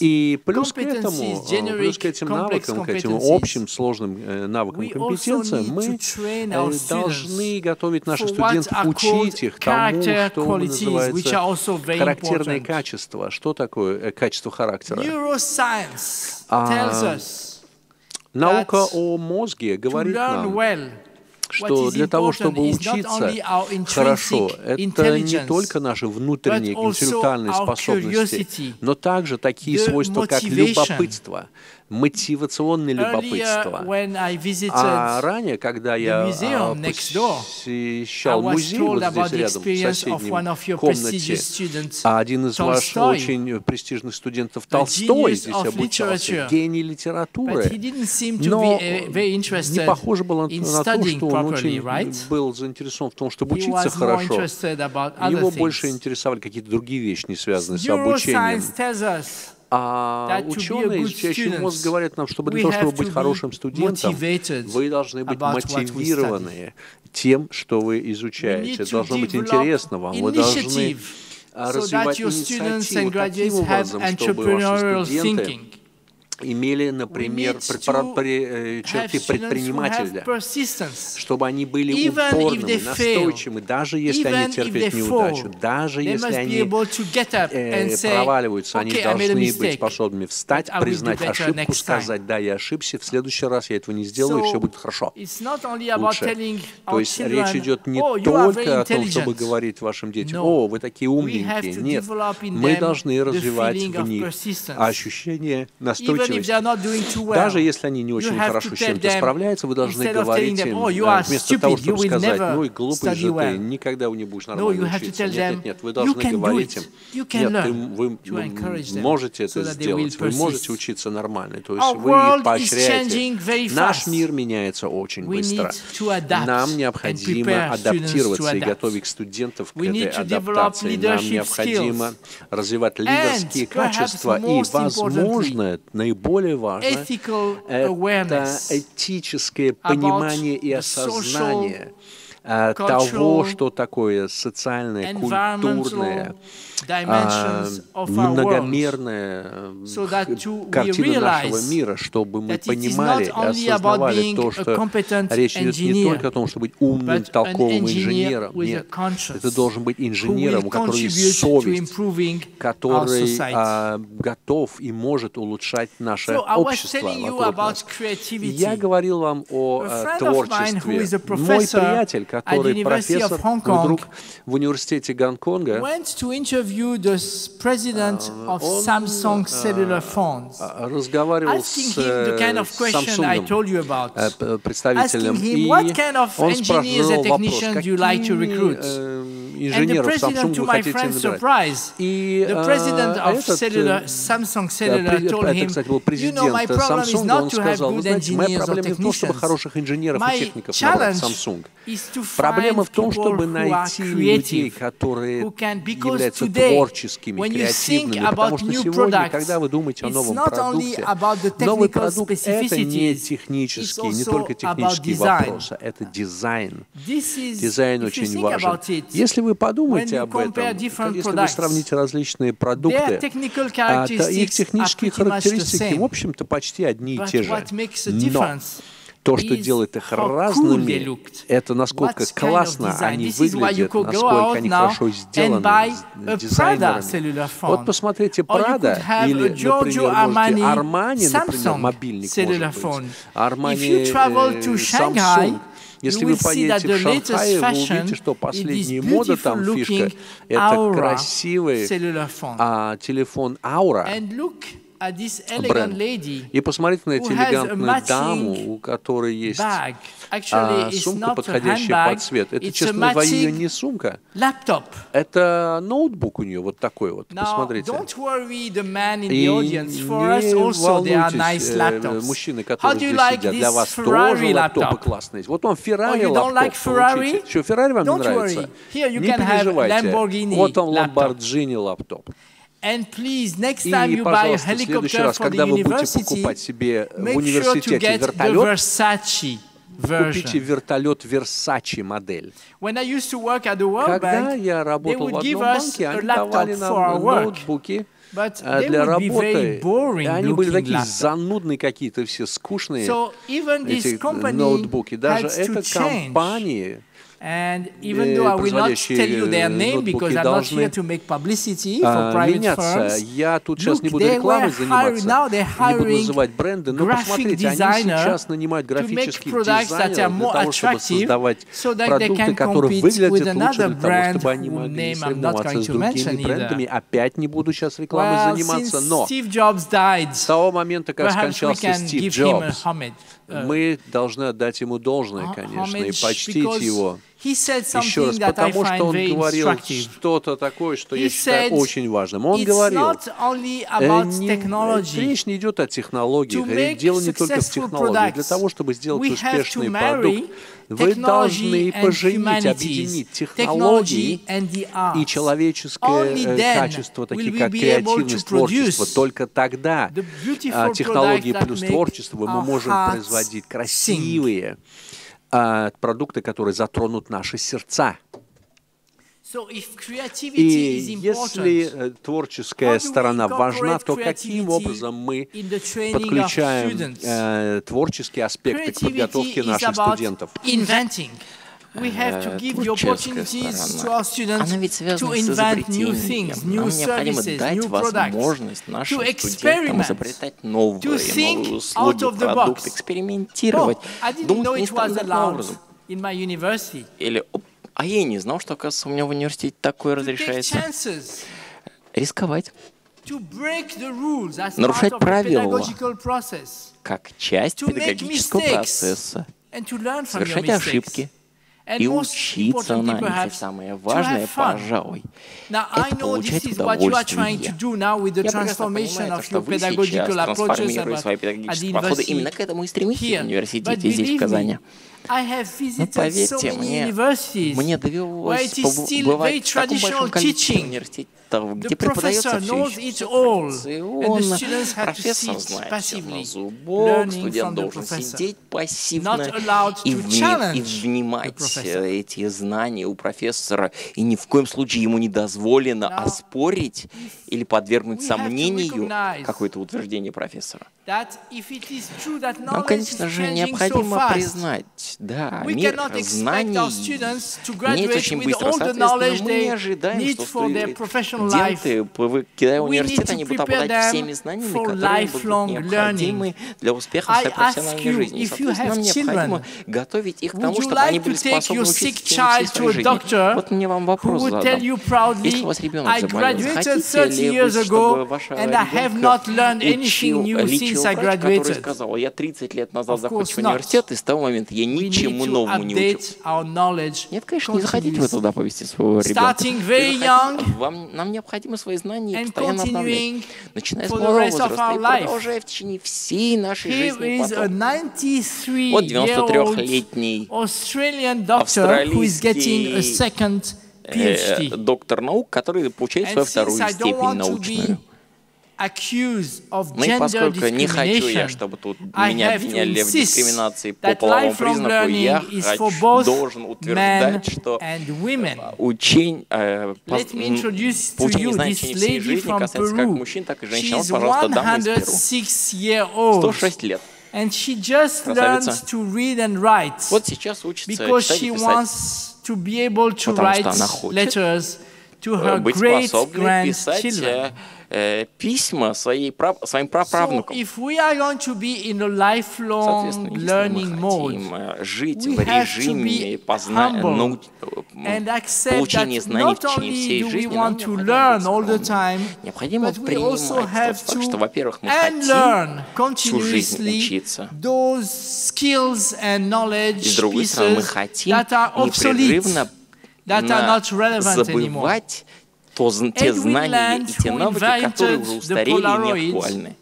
И плюс к этому, плюс к этим навыкам, к этим общим сложным э, навыкам и компетенциям, мы э, должны готовить наших студентов, учить их тому, что называется характерные качества. Что такое э, качество характера? А, наука о мозге говорит нам, что для того, чтобы учиться хорошо, это не только наши внутренние интеллектуальные способности, но также такие свойства, как любопытство, мотивационное любопытство. А ранее, когда я посещал музей вот здесь рядом, в соседней комнате, а один из ваших очень престижных студентов Толстой здесь обучался, гений литературы, но не похоже было на то, что он очень был заинтересован в том, чтобы учиться хорошо. Его больше интересовали какие-то другие вещи, не связанные с обучением. А ученые, изучающие мозг, говорят нам, чтобы для того, чтобы быть хорошим студентом, вы должны быть мотивированы тем, что вы изучаете. Это должно быть интересно вам. Вы должны развивать инициативу таким образом, чтобы ваши студенты имели, например. Э, черты предпринимателя, чтобы они были упорными, настойчивыми, даже если они терпят неудачу, даже если они э, проваливаются, они должны быть способными встать, признать ошибку, сказать, да, я ошибся, в следующий раз я этого не сделаю, и все будет хорошо. Лучше. То есть речь идет не oh, только о том, чтобы говорить вашим детям, о, вы такие умненькие. Нет, мы должны развивать в них ощущение настойчивости устойчивости. Даже если они не очень хорошо с чем-то справляются, вы должны говорить им, oh, вместо того, чтобы сказать, ну и глупый же ты, никогда не будешь нормально учиться. Нет, нет, нет, вы должны говорить им, нет, вы можете это сделать, вы можете учиться нормально. То есть вы их поощряете. Наш мир меняется очень быстро. Нам необходимо адаптироваться и готовить студентов к этой адаптации. Нам необходимо развивать лидерские качества и, возможно, наиболее более важно — это этическое понимание и осознание того, что такое социальное, культурное, а, многомерная картина нашего мира, чтобы мы понимали и осознавали то, что речь идет не только о том, чтобы быть умным, толковым инженером. Нет, это должен быть инженером, у которого есть совесть, который а, готов и может улучшать наше общество вокруг нас. Я говорил вам о творчестве. Мой приятель, который профессор, мой друг в университете Гонконга, the president of Samsung cellular phones, asking him the kind of question I told you about, asking him what kind of engineers and technicians do you like to recruit. And the president, to my friend's surprise, the president of cellular, Samsung Challenge is to find people who are creative, who can, because today, when you think about new products, it's not only about the technical specificities, it's also about design. Это дизайн. Дизайн очень важен. Если вы подумаете об этом, если вы сравните различные продукты, а, их технические характеристики, в общем-то, почти одни и те же. Но то, что делает их разными, это насколько классно они выглядят, насколько они хорошо сделаны дизайнерами. Вот посмотрите Prada или, например, можете Armani, например, мобильник может быть, Armani Samsung, если вы поедете в Шанхай, вы увидите, что последняя мода там фишка — это красивый а, телефон Aura бренд. И посмотрите на эту элегантную даму, у которой есть а, сумка, подходящая под цвет. Это, честно говоря, ее не сумка. Это ноутбук у нее вот такой вот. Посмотрите. И не волнуйтесь, мужчины, которые здесь сидят, для вас тоже лаптопы классные. Вот вам Феррари oh, лаптоп, получите. Что, Феррари вам не нравится? Не переживайте. Вот он Lamborghini лаптоп. And please, next time И, you buy a пожалуйста, в следующий helicopter раз, когда вы будете покупать себе в университете вертолет, купите вертолет Versace модель. When I used to work at the World Когда Bank, я they работал в would give одном us банке, они давали for our нам ноутбуки But э, they для would be very работы. boring И они были такие занудные какие-то, все скучные, So эти company ноутбуки. Даже эта компания And even though I will not tell you their э, name because I'm not here to make publicity for а, private меняться. firms. Я тут сейчас Look, не буду they рекламой were hiring- заниматься, now they're не буду hiring называть бренды, но graphic посмотрите, они сейчас нанимают to make графических products that are дизайнеров для more того, чтобы attractive, создавать so that they продукты, can которые compete выглядят with лучше another для того, brand чтобы они могли name I'm not соревноваться going с to другими mention брендами. Опять не буду сейчас рекламой Well, заниматься, но Steve Jobs died, с того момента, как скончался Стив Джобс, мы должны отдать ему должное, конечно, и почтить его. He said Еще раз, потому что он говорил что-то такое, что He я считаю said, очень важным. Он говорил, э, не- речь не идет о технологиях, дело не только в технологиях. Для того, чтобы сделать успешный продукт, вы должны поженить, объединить технологии и человеческое э, качество, такие как креативность, творчество. Только тогда а, технологии плюс творчество мы можем производить sing. красивые а, продукты, которые затронут наши сердца. So if creativity И is если important, э, творческая сторона важна, то каким образом мы подключаем э, творческие аспекты к подготовке наших студентов? We have to give the opportunities to our students to invent new things, new services, new products, to experiment, to think out of the box. Oh, I didn't know it was allowed in my university. Или, а я не знал, что, оказывается, у меня в университете такое разрешается. chances, Рисковать, Нарушать правила. как часть педагогического процесса. Совершать ошибки и учиться на них. И самое важное, пожалуй, это получать удовольствие. Я прекрасно понимаю, то, что вы сейчас трансформируете свои педагогические подходы. Именно к этому и стремитесь в университете здесь, в Казани. Но поверьте мне, мне довелось побывать в таком большом количестве университетов, The где преподается все to Профессор знает все passively, на зубок, студент должен сидеть пассивно и, вни- и внимать э, эти знания у профессора, и ни в коем случае ему не дозволено Now, оспорить или подвергнуть сомнению какое-то утверждение профессора. Нам, конечно же, so необходимо признать, да, мир знаний меняется очень быстро. Соответственно, мы не ожидаем, что студенты, покидая We университет, они будут обладать всеми знаниями, которые будут необходимы для успеха в своей профессиональной жизни. И, if you Соответственно, нам необходимо готовить их к would тому, чтобы like они to были take способны your учиться sick в течение child всей to своей a жизни. doctor Вот мне вам вопрос would tell you задам. Если proudly, у вас ребенок I заболел, graduated хотите 30 ли вы, years чтобы ago, вашего and I have ребенка not learned anything учил, new лечил since I врач, который graduated? сказал, я 30 лет назад закончил университет, и с того момента я ничему новому не учился. update our knowledge Нет, конечно, не заходите вы туда повести своего ребенка. Вам, нам необходимо свои знания постоянно обновлять. Начиная с малого возраста и продолжая в течение всей нашей жизни потом. 93 Вот year old 93-летний Australian doctor who is getting a Австралийский, э, доктор наук, который получает свою вторую степень научную. Be accused of Ну и gender поскольку не хочу я, discrimination, чтобы тут I меня обвиняли в дискриминации по that половому признаку, я learning is for хочу- both должен men утверждать, что and women. учень, э, пос- Let me introduce to получение you знаний в this течение всей lady жизни from касается как Peru. мужчин, так и женщин. She Вот, is пожалуйста, дама из Перу. 106 year old, 106 лет. and she just Красавица. learns to read and write Вот сейчас учится because читать she wants to be able to write letters Э, быть great способной писать э, письма своей, своим So прапраправнукам. if we are going to be in a lifelong Соответственно, если learning мы mode хотим э, жить we в режиме позна... нау- получения знаний в течение всей жизни, нам необходимо принимать have тот факт, to что, во-первых, мы хотим всю жизнь учиться. those skills and И knowledge с другой стороны, мы хотим непрерывно на- забывать то, те знания и те навыки, которые уже устарели и не актуальны.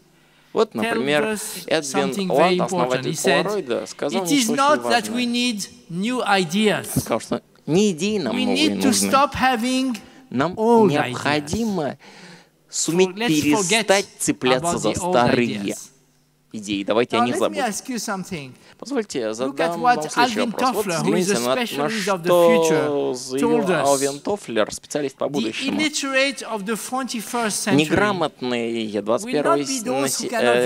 Вот, например, Эдвин important. основатель Polaroid, сказал It is not that we need new ideas. Сказал, что не идеи нам We новые need to нужны. stop having Нам необходимо суметь перестать цепляться за старые идеи. Давайте о них забудем. Позвольте задам вам следующий вопрос. Вот взгляните на, на что заявил Алвин Тофлер, специалист по будущему. Неграмотные 21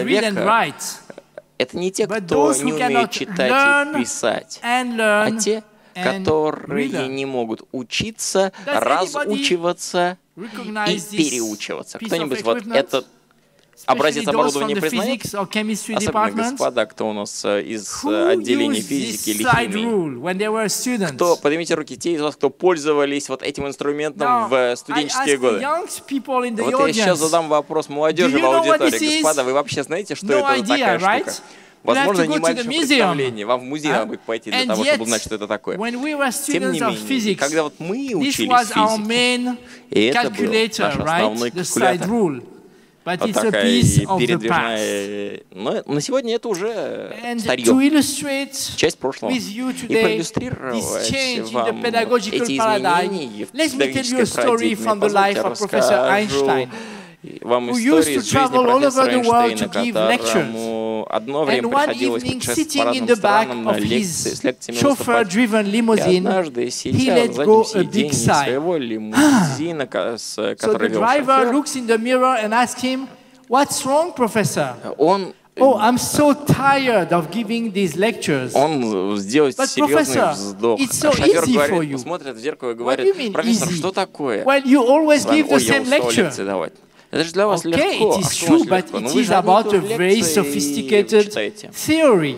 века — это не те, кто не умеет читать и писать, а те, которые не могут учиться, разучиваться и переучиваться. Кто-нибудь вот этот образец оборудования признает? Особенно господа, кто у нас э, из э, отделения физики или химии. Кто, поднимите руки, те из вас, кто пользовались вот этим инструментом в студенческие годы. Вот я сейчас задам вопрос молодежи в аудитории. Господа, вы вообще знаете, что это такая штука? Возможно, небольшое представление. Вам в музей надо будет пойти для того, чтобы узнать, что это такое. Тем не менее, когда вот мы учились физике, и это был наш основной калькулятор, But вот такая и передвижная. Но на сегодня это уже старье, часть прошлого. И проиллюстрировать вам эти изменения в педагогической парадигме, позвольте расскажу вам историю из жизни профессора Эйнштейна, которому одно время приходилось путешествовать по разным странам на лекции, с лекциями выступать. И однажды, сидя в заднем сиденье своего лимузина, который вел шофер, What's wrong, professor? Он Oh, I'm so tired of giving these lectures. Он сделает But, серьезный вздох. It's so а easy говорит, for you. смотрит в зеркало и говорит, профессор, easy? что такое? Well, you always give the same lecture. Давать. Это же для вас okay, легко. it is true, but it is about a very sophisticated theory.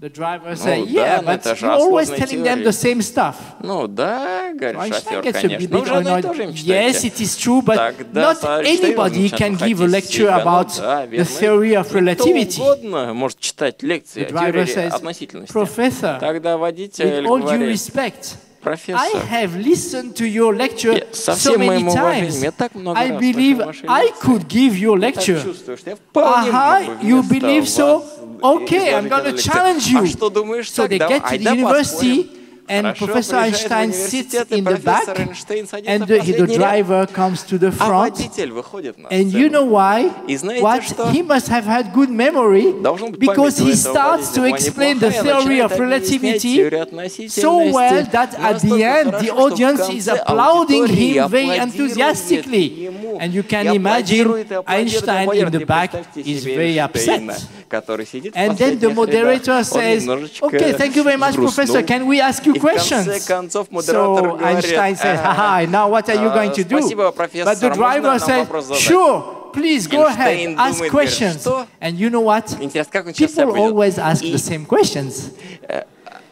The driver say, ну, yeah, да, but you're always telling them the same stuff. Ну да, говорит Einstein шофер, gets a конечно. bit Но уже одно и то annoyed. же им Yes, читаете. it is true, but Тогда not Эйнштейн anybody начинает can give a хотеть lecture себя. Ну about да, the верно. theory of Кто relativity. угодно может читать лекции The о driver теории says, относительности. Professor, Тогда with водитель all due говорит, respect, I профессор, have listened to your lecture Я- со so всем many моим уважением, times. я так много I раз believe слышал ваши I лекции. could give you a Я так lecture. чувствую, что я вполне Ага, могу you вместо believe so? вас Okay, I'm изложить gonna эту лекцию. challenge you. А что думаешь So they так? get Давай, to the да university, поспорим. And Хорошо, Professor приезжает в Einstein sits университет, и in the back, профессор Эйнштейн садится and в the, the последний ряд, driver comes to the а front. водитель выходит на And you сцену. know why? И знаете What? что? He must have had good memory Должен быть because память у he этого starts to водителя explain the неплохая, theory начинает of объяснять relativity теорию so well относительности that at the настолько end the хорошо, что в audience is конце applauding аудитория him very аплодирует enthusiastically. ему. And you can И imagine аплодирует, и аплодирует, Einstein in аплодирует. the И back представьте is себе very Эйнштейна, upset. который сидит в And then the последних moderator рядах. Он says, немножечко okay, thank you very much, взгрустнул. professor. Can we ask you questions? концов модератор So говорит, Einstein says, «Ага, haha, now what are you going to do? Спасибо, профессор. But the Можно driver нам says, вопрос задать? sure, please go ahead, Эйнштейн ask думает, говорит, questions. что? And you know what? Интересно, как он сейчас себя People поведет? always ask И the same questions.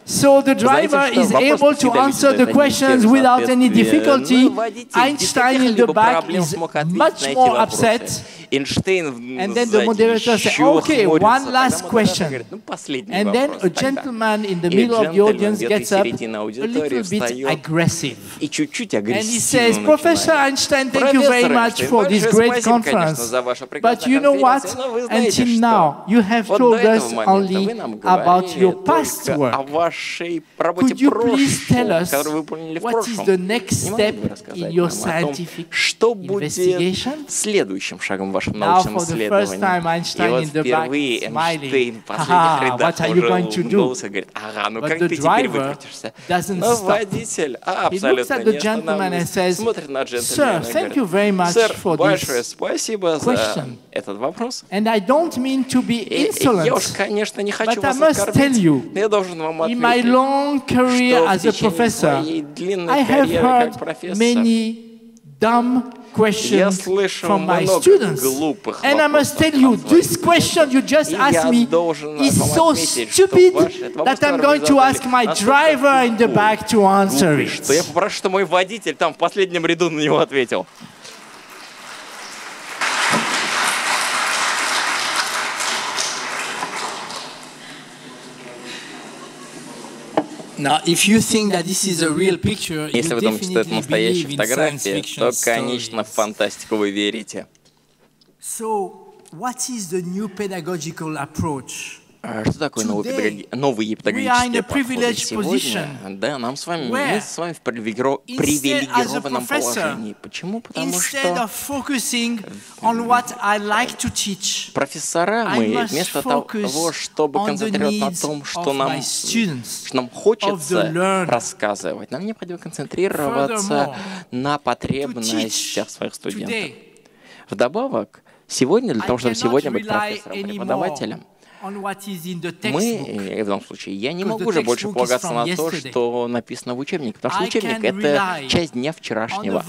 So the Знаете, driver что is вопрос able to всегда answer ведет the одни и те questions же, without any соответственно. difficulty. Ну, водитель без Einstein in the каких-либо back проблем is смог ответить much на эти more вопросы. upset. Эйнштейн And then the сзади moderator said, еще okay, хмурится. one Тогда last модератор question. говорит, ну, последний And then вопрос a тогда. gentleman in the И middle of the джентльмен audience где-то gets up середина a аудитории little bit встает aggressive. и чуть-чуть And he агрессивно says, Professor начинает. Einstein, thank you very Профессор much Эйнштейн, for this большое great спасибо, конечно, conference. за вашу But прекрасную you know what? конференцию, но вы знаете, Until что? now, you have Вот told до этого us момента вы only нам about your говорили past только о work. Вашей работе прошлого, которую вы выполнили в прошлом. Не могли бы рассказать нам о том, что будет следующим шагом в вашем научном исследовании? И вот впервые. Эйнштейн в последних рядах уже улыбнулся и говорит, ага, ну как ты теперь выкрутишься? Но stop. водитель абсолютно не останавливается, смотрит на джентльмена и говорит, Сэр, большое спасибо за этот вопрос. And I don't mean to be и Я уж, insolent. конечно, не хочу вас оскорбить, но я должен вам In my long career as a professor, I have heard many dumb questions from my students. And I must tell you, this question you just asked me is so stupid that I'm going to ask my настолько driver in the back to answer что я it. попрошу, что мой водитель там в последнем ряду на него ответил. Если вы думаете, что это definitely настоящая believe in science фотография, fiction то, конечно, в stories. фантастику вы верите. So, what is the new pedagogical approach А Что такое новый, педагоги... новый педагогический подход? Сегодня, да, нам с вами, мы с вами в привилегированном положении. Почему? Потому что профессора мы вместо того, чтобы концентрироваться на том, что нам, что нам хочется рассказывать, нам необходимо концентрироваться на потребностях своих студентов. Вдобавок, сегодня, для того, чтобы сегодня быть профессором, преподавателем, мы, в данном случае, я не могу уже больше полагаться на то, что написано в учебнике, потому что учебник — это часть дня вчерашнего.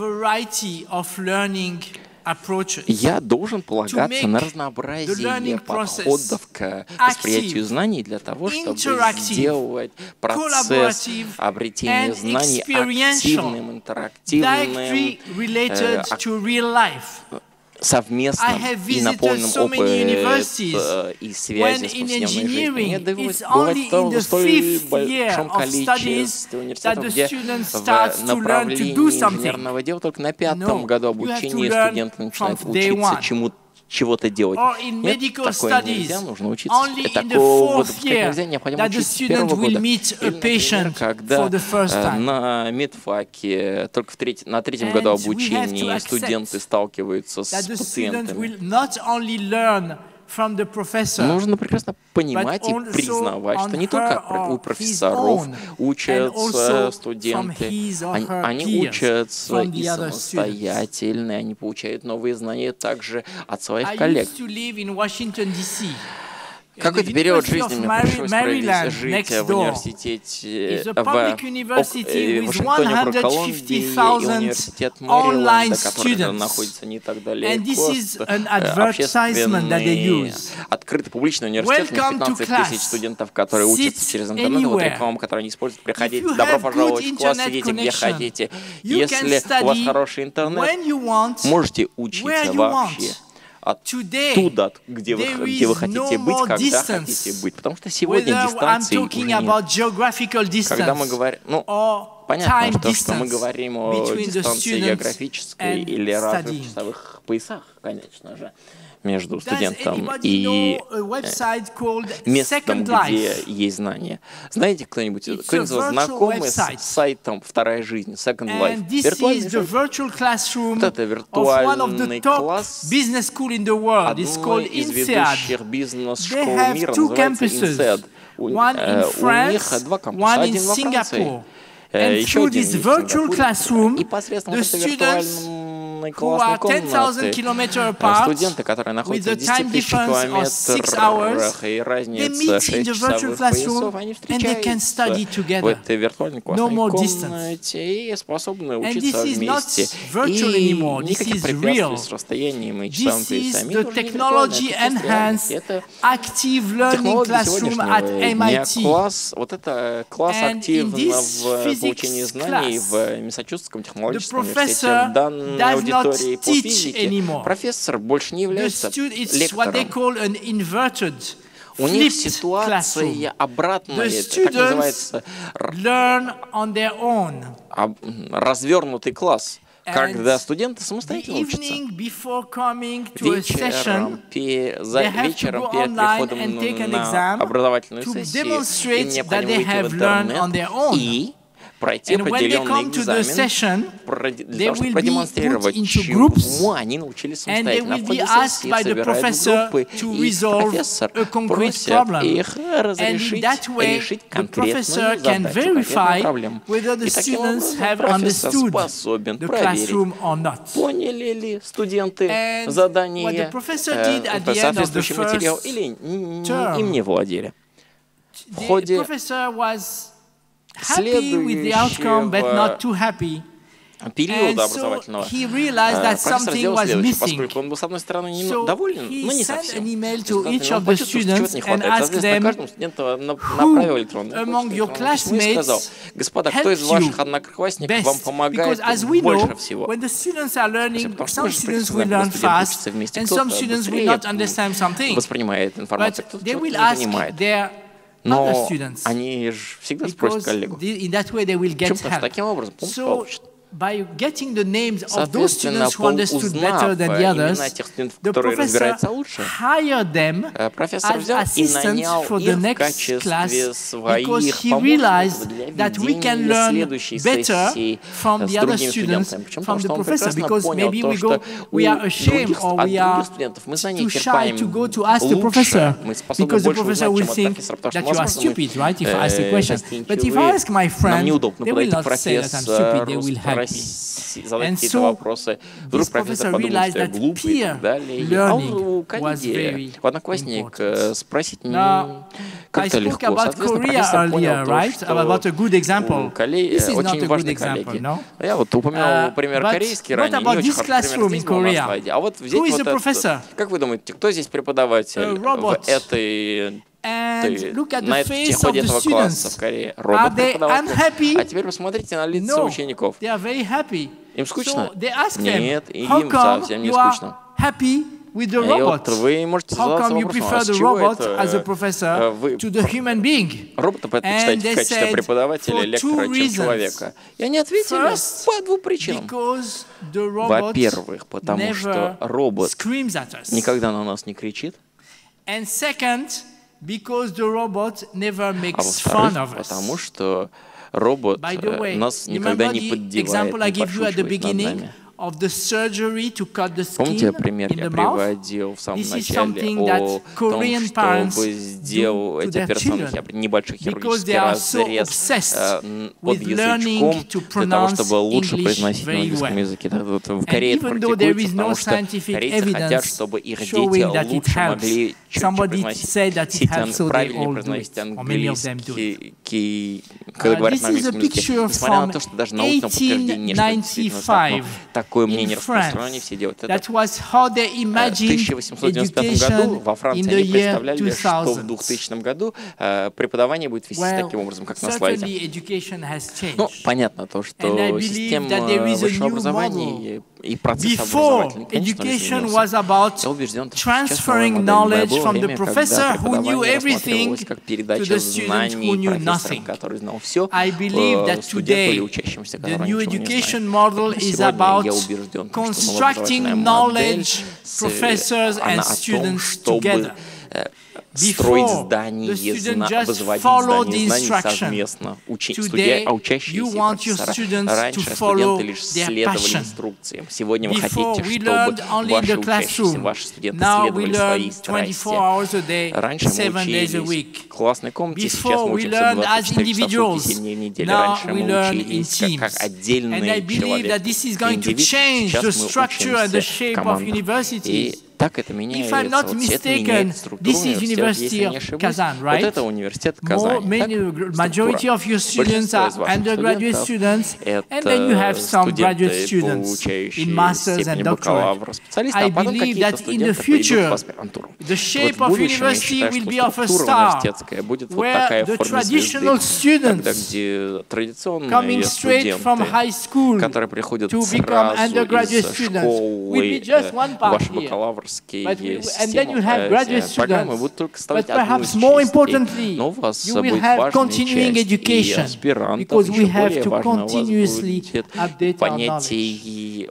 Я должен полагаться на разнообразие подходов к восприятию знаний для того, чтобы сделать процесс обретения знаний активным, интерактивным, э, совместном и наполненном опыт э, и связи с повседневной жизнью. Мне довелось бывать в столь большом количестве университетов, где в направлении инженерного дела. Только на пятом году обучения студенты начинают учиться чему-то чего-то делать. Нет, такое нельзя, нужно учиться. Такого вот нельзя, необходимо учиться с первого года. Или, например, когда э, на медфаке только в треть, на третьем году обучения студенты сталкиваются с пациентами. Нужно прекрасно понимать и признавать, что не только у профессоров учатся студенты, они, они учатся и самостоятельно, они получают новые знания также от своих коллег. Какой-то период жизни мне пришлось жить в университете в Вашингтоне, около Колумбии, и университет Мэриленда, который находится не так далеко. Общественный, открытый публичный университет, у них 15 тысяч студентов, которые учатся через интернет, вот рекламу, которую они используют. Приходите, добро пожаловать в класс, сидите где хотите. Если у вас хороший интернет, можете учиться вообще оттуда, где вы, где вы хотите быть, когда хотите быть. Потому что сегодня дистанции уже нет. Когда мы говорим, ну, понятно, что, что мы говорим о дистанции географической или разных часовых поясах, конечно же между студентом и местом, где есть знания. Знаете кто-нибудь, кто-нибудь знакомый с сайтом «Вторая жизнь», Second Life? Виртуальный. Вот это виртуальный класс одной из ведущих бизнес-школ мира, называется INSEAD. У, э, у них два кампуса, один во Франции, э, еще один в Сингапуре. И посредством этого виртуального классной, классной комнаты. Студенты, которые находятся в 10 тысяч километрах и разница 6 часовых поясов, они встречаются в этой виртуальной классной комнате и способны учиться вместе. И никаких препятствий с расстояниями и часовыми поясами. Это технологии сегодняшнего дня. Класс, вот это класс активного получения знаний в Массачусетском технологическом университете. В данной аудитории по физике, профессор больше не является лектором. У них ситуация обратная, так называется развернутый класс когда студенты самостоятельно учатся. Вечером, пе, за, вечером перед приходом на образовательную сессию им необходимо выйти в интернет и пройти определенный экзамен, продемонстрировать, чему они научились самостоятельно. В ходе сессии собирают группы, и профессор просит их разрешить решить конкретную задачу, конкретную проблему. И таким образом профессор способен проверить, поняли ли студенты задание, э, соответствующий материал, или им не владели. В ходе следующего периода образовательного профессор сделал следующее, поскольку он был, с одной стороны, не доволен, но не совсем. Он почувствовал, что чего-то не хватает. Соответственно, каждому студенту направил электронную почту и сказал, господа, кто из ваших одноклассников вам помогает больше всего? Потому что студенты учатся вместе, кто-то быстрее воспринимает информацию, кто-то не понимает. Но они же всегда спросят коллегу. Чем-то таким образом помощь получат. by getting the names of those students who understood better than the others, the professor hired them as assistants for the next class because he realized that we can learn better from the other students, from the professor, because maybe we, are ashamed or we are too shy to go to ask the professor, because the professor will think that you are stupid, right, if I ask the question. But if I ask my friend, they will not say that I'm stupid, they will help help задать какие-то вопросы. Вдруг профессор подумает, что я глупый и так далее. А у коллеги, у одноклассник спросить как-то легко. Соответственно, профессор понял то, что у коллеги очень важный коллеги. Я вот упоминал пример корейский ранее, не очень хороший пример здесь на. А вот взять вот этот, как вы думаете, кто здесь преподаватель в этой And look at the face of the students. Are they unhappy? А теперь посмотрите на лица no, учеников. They are very happy. Им скучно? So they ask them, Нет, им совсем не скучно. Happy with the robot. Вы можете How come you prefer the robot as a professor to the human being? Робота предпочитаете в качестве преподавателя, лектора, чем человека. И они ответили по двум причинам. Во-первых, потому что робот никогда на нас не кричит. And second, Because the robot never makes fun of us. потому что робот way, нас никогда не поддевает, не подшучивает над нами. of the surgery to cut the skin Помните, пример in я приводил в самом This начале о том, чтобы сделать операционный небольшой хирургический разрез so под язычком для того, чтобы лучше произносить на английском языке. В Корее это практикуется, потому что корейцы хотят, чтобы их дети лучше могли чуть-чуть правильнее произносить английский, когда говорят на английском языке. Несмотря на то, что даже научного подтверждения нет, действительно такое мнение распространено, не все делают это. В 1895 году во Франции они представляли, что в 2000 году э, преподавание будет вести таким образом, как на слайде. Ну, понятно то, что система высшего образования и процесс образовательный, education was about transferring knowledge from the professor who knew everything to the student who knew nothing. I believe that today the new education model is about constructing knowledge, professors and students together. Строить здание, зна- возводить здание знаний совместно, учи- студия, а учащиеся Раньше студенты лишь следовали инструкциям. Сегодня вы хотите, чтобы ваши учащиеся, ваши студенты следовали своей страсти. Раньше мы учились в классной комнате, сейчас мы учимся 24 часа в сутки, 7 дней в неделю. Раньше мы учились как, как отдельный человек, индивид. Сейчас мы учимся командой. И так это меняется. If I'm not mistaken, this is University of Kazan, right? Вот это университет Казань. Many, majority of your students are undergraduate students, and then you have some graduate students in masters and doctorate. I believe that in the future, the shape of university will be of a star, where the traditional students coming straight from high school to become undergraduate students will be just one part here. But we, and then you have graduate students. But perhaps more importantly, you will have continuing education because we have to continuously update our knowledge.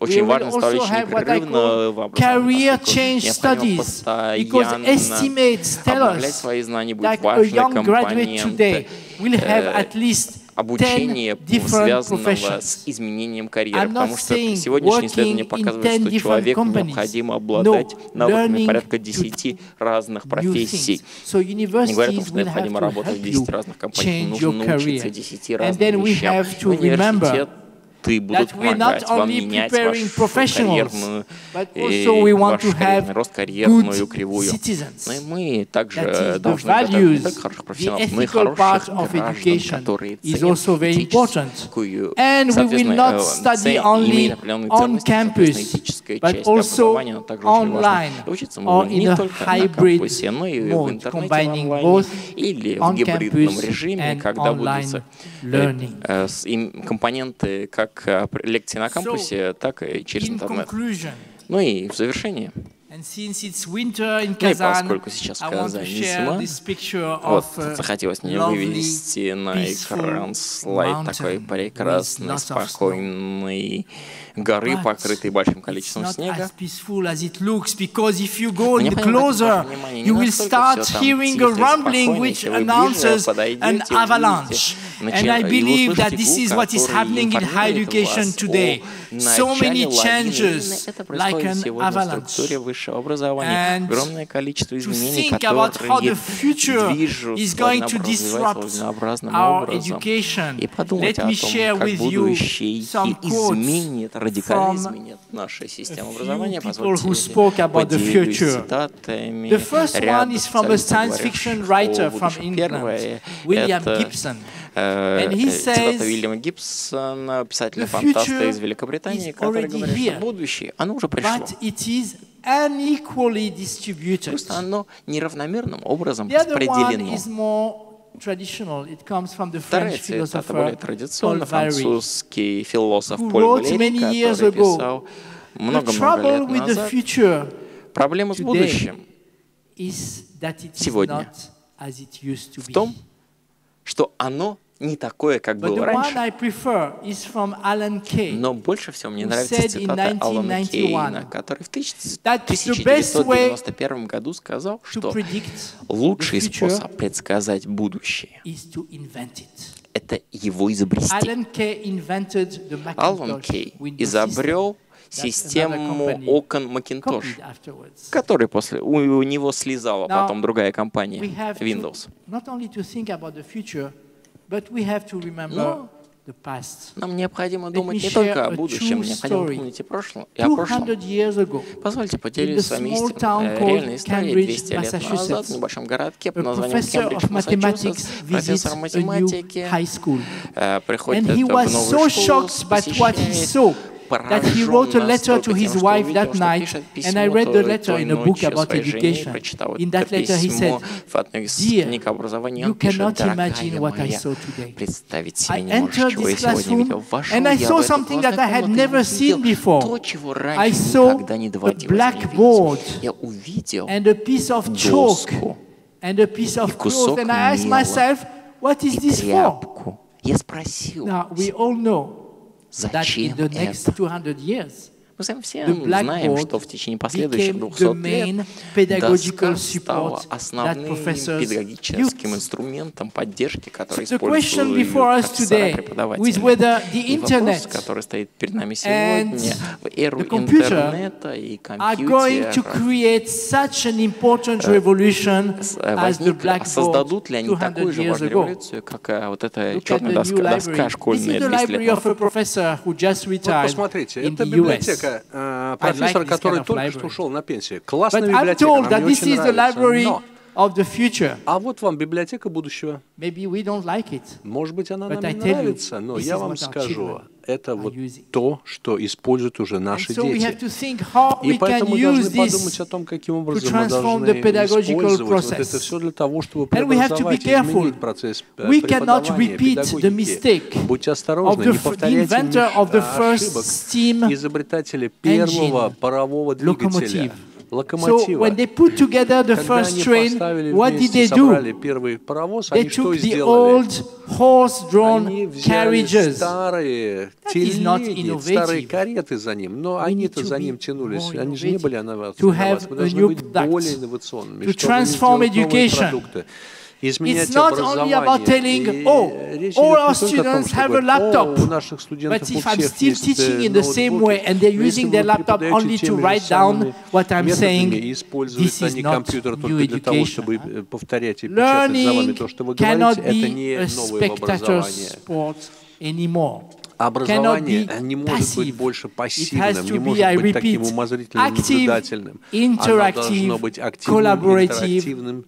We will also have what I call career change studies because estimates tell us that a young graduate today will have at least обучение, связанного с изменением карьеры, потому что сегодняшние исследования показывают, что человеку необходимо обладать навыками порядка 10 разных профессий. Не говорят о том, что необходимо работать в 10 разных компаниях, нужно научиться 10 разным вещам. Университет ты будут помогать вам менять вашу карьерную, и ваш рост, карьерную кривую. Но и мы также должны готовить не только хороших профессионалов, но и хороших граждан, которые ценят этическую, соответственно, ценят, имеют определенные ценности, соответственно, этическая часть образования, она также очень важна. И учиться мы будем не только на кампусе, но и в интернете, в онлайне, или в гибридном режиме, когда будут компоненты как как лекции на кампусе, так и через интернет. Ну и в завершение. Ну и поскольку сейчас в Казани зима, вот uh, захотелось мне вывести на экран слайд такой прекрасный, спокойный горы, покрытые большим количеством снега. Мне closer, you will start hearing a rumbling which announces an avalanche. And I believe that this is what is happening in higher education today. So many changes, like an avalanche. And about how the future is going to disrupt our education, let me share with you some quotes радикально изменит нашу систему образования. Позвольте поделюсь цитатами. The first one is from a science fiction writer from England, William Gibson. And he says, цитата Уильяма Гибсона, писателя-фантаста из Великобритании, который говорит, что будущее, оно уже пришло. Unequally distributed. Просто оно неравномерным образом распределено. French philosopher более традиционно французский философ Поль Валери, который писал много-много лет назад. Проблема с будущим сегодня в том, что оно не такое, как было раньше. Но больше всего мне нравится цитата Алана Кейна, который в 1991 году сказал, что лучший способ предсказать будущее — это его изобрести. Алан Кей изобрел систему окон Macintosh, который после у него слезала потом другая компания Windows. Но нам необходимо думать не только о будущем, необходимо помнить и, прошлом, и о прошлом. Позвольте поделиться с вами истиной. Реальная история 200 лет назад в небольшом городке под названием Кембридж, Массачусетс, профессор математики э, приходит в новую школу, посещает that he wrote a letter to his wife that night, and I read the letter in a book about education. In that letter, he said, Dear, you cannot imagine what I saw today. I entered this classroom, and I saw something that I had never seen before. I saw a blackboard and a piece of chalk and a piece of cloth, and I asked myself, what is this for? Now, we all know Зачем это? Мы все знаем, что в течение последующих 200 лет доска стала основным педагогическим инструментом поддержки, который используют профессора преподаватели. И вопрос, который стоит перед нами сегодня, в эру интернета и компьютера, создадут ли они такую же важную революцию, как э, вот эта черная доска, доска школьная 200 лет назад? Вот посмотрите, это библиотека библиотека, э, профессор, который только что ушел на пенсию. Классная библиотека, нам мне очень нравится. Но of the future. А вот вам библиотека будущего. Maybe we don't like it. Может быть, она нам не нравится, но я вам скажу, это вот то, что используют уже наши дети. И поэтому мы должны подумать о том, каким образом мы должны использовать вот это все для того, чтобы преобразовать и изменить процесс э, преподавания, педагогики. Будьте осторожны, не повторяйте ошибок изобретателя первого парового двигателя So when they put together the first train, what did they do? They took the old horse-drawn carriages. That is not innovative. кареты за ним, но они-то за ним тянулись. Они же не были инновационными. Мы должны быть более инновационными, чтобы сделать новые продукты. It's not only about telling, oh, all our students have a laptop. But if I'm still teaching in the same way and they're using their laptop only to write down what I'm saying, this is not new education. Learning cannot be a spectator sport anymore. Образование не может быть больше пассивным, не может быть таким умозрительным, наблюдательным. Оно должно быть активным, интерактивным,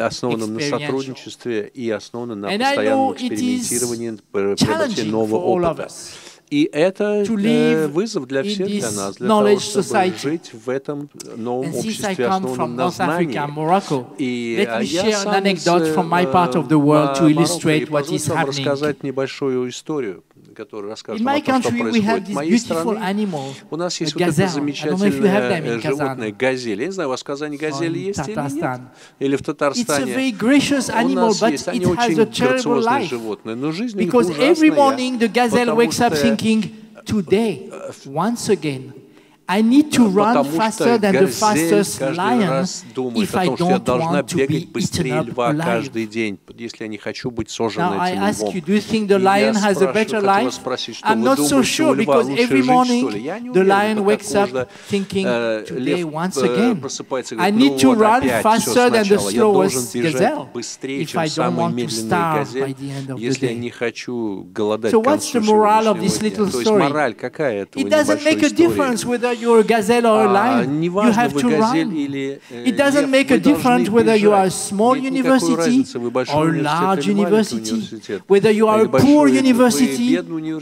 основанным на сотрудничестве и основанным на постоянном экспериментировании, приобретении нового опыта. И это э, вызов для всех, для нас, для того, чтобы жить в этом новом обществе, основанном на знании. И я сам из э, Марокко, могу вам рассказать небольшую историю который расскажет о том, что происходит. В моей стране у нас есть вот это замечательное животное газель. Я не знаю, у вас в Казани газели есть или нет? Или в Татарстане? У нас есть, они очень грациозные животные, но жизнь у них ужасная, потому что today, once again, I need to run faster than the fastest lion if I don't want to be eaten up alive. Now I ask you, do you think the lion has a better life? I'm not so sure because every morning the lion wakes up thinking, today once again, I need to run faster than the slowest gazelle if I don't want to starve by the end of the day. So what's the moral of this little story? It doesn't make a difference whether you're a gazelle or a lion. You have to run. It doesn't make a difference whether you are a small university or a large university, whether you are a poor university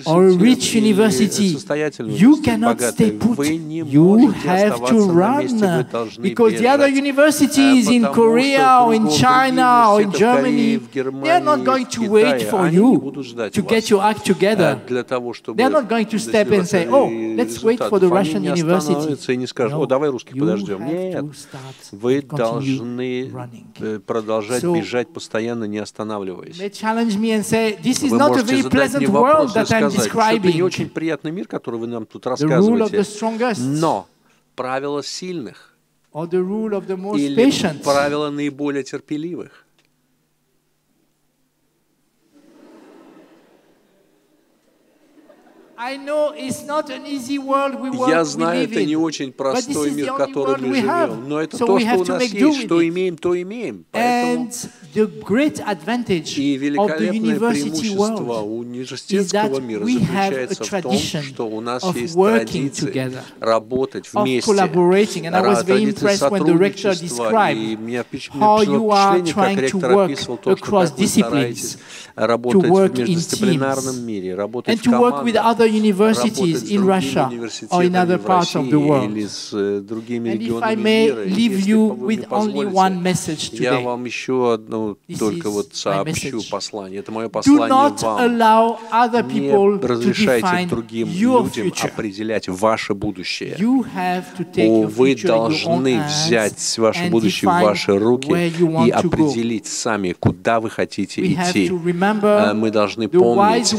or a rich university. You cannot stay put. You have to run because the other universities in Korea or in China or in Germany, they are not going to wait for you to get your act together. They are not going to step and say, oh, let's wait for the Russian university остановится и не скажет, о, давай русский подождем. Нет, вы должны э, продолжать бежать постоянно, не останавливаясь. Вы можете задать мне вопрос и сказать, что это не очень приятный мир, который вы нам тут рассказываете, но правила сильных или правила наиболее терпеливых Я знаю, это не очень простой мир, в котором мы живем, но это то, что у нас есть, что имеем, то имеем. Поэтому и великолепное преимущество университетского мира заключается в том, что у нас есть традиция работать вместе, традиция сотрудничества, и меня впечатление, как ректор описывал то, что как вы стараетесь работать в междисциплинарном мире, работать в командах, universities in Russia or in other parts of the world. And if I may leave you with only one message today, this is my message. Do not allow other people to define your future. You have to take your Вы должны взять ваше будущее в ваши руки и определить сами, куда вы хотите идти. Мы должны помнить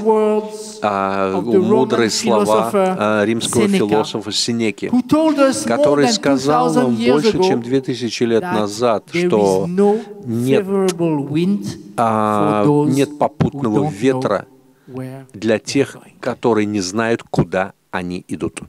мудрые слова римского философа Синеки, который сказал нам больше, чем две тысячи лет назад, что нет, а, нет попутного ветра для тех, которые не знают, куда они идут.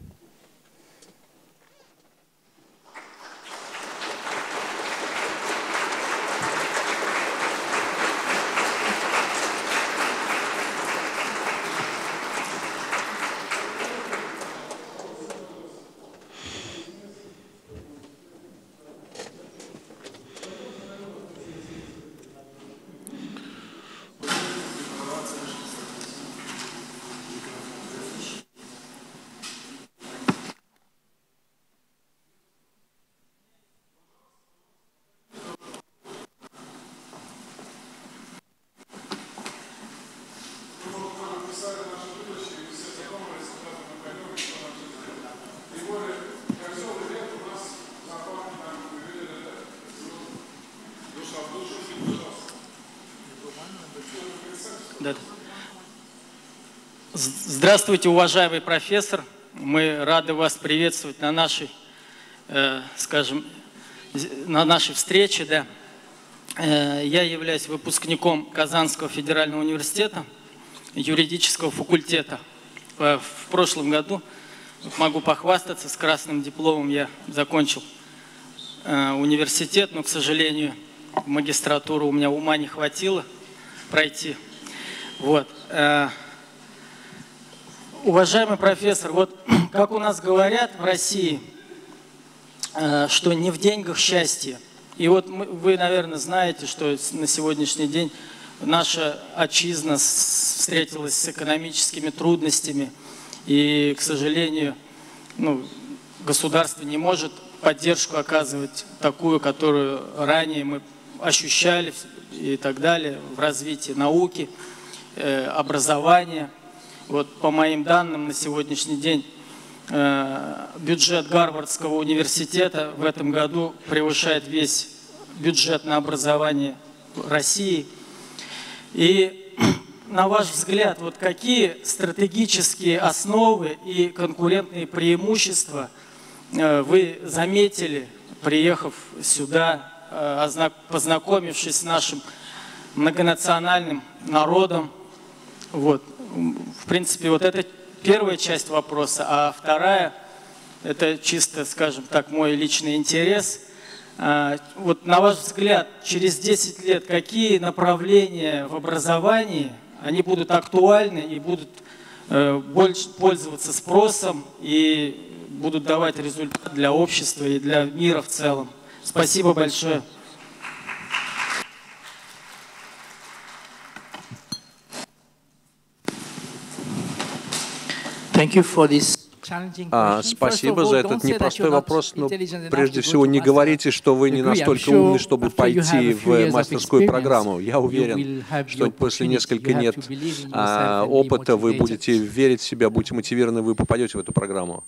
Здравствуйте, уважаемый профессор. Мы рады вас приветствовать на нашей, э, скажем, на нашей встрече. Да. Э, я являюсь выпускником Казанского федерального университета, юридического факультета. Э, в прошлом году, могу похвастаться, с красным дипломом я закончил э, университет, но, к сожалению, магистратуру у меня ума не хватило пройти. Вот. Уважаемый профессор, вот как у нас говорят в России, э, что не в деньгах счастье. И вот мы, вы, наверное, знаете, что на сегодняшний день наша отчизна встретилась с экономическими трудностями. И, к сожалению, ну, государство не может поддержку оказывать такую, которую ранее мы ощущали и так далее в развитии науки, э, образования – Вот по моим данным на сегодняшний день э, бюджет Гарвардского университета в этом году превышает весь бюджет на образование России. И на ваш взгляд, вот какие стратегические основы и конкурентные преимущества э, вы заметили, приехав сюда, э, познакомившись с нашим многонациональным народом? Вот. В принципе, вот это первая часть вопроса, а вторая, это чисто, скажем так, мой личный интерес. А, вот на ваш взгляд, через 10 лет какие направления в образовании – они будут актуальны и будут э, больше пользоваться спросом и будут давать результат для общества и для мира в целом. Спасибо большое. Thank you for this а, спасибо за этот непростой вопрос, но прежде всего не говорите, что вы не настолько умны, чтобы пойти в мастерскую программу. Я уверен, что после нескольких лет а, опыта вы будете верить в себя, будете мотивированы, вы попадете в эту программу.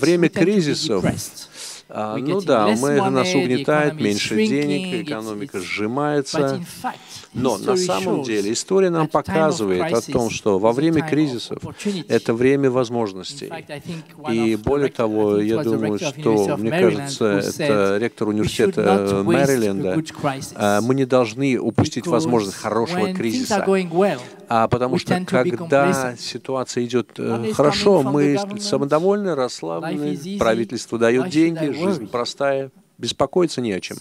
Время кризисов а, ну да, мы, нас угнетает, меньше денег, экономика сжимается. Но на самом деле история нам показывает о том, что во время кризисов это время возможностей. И более того, я думаю, что, мне кажется, это ректор университета Мэриленда, а, мы не должны упустить возможность хорошего кризиса. А потому что когда ситуация идет э, хорошо, мы самодовольны, расслаблены, правительство дает деньги, жизнь простая, беспокоиться не о чем.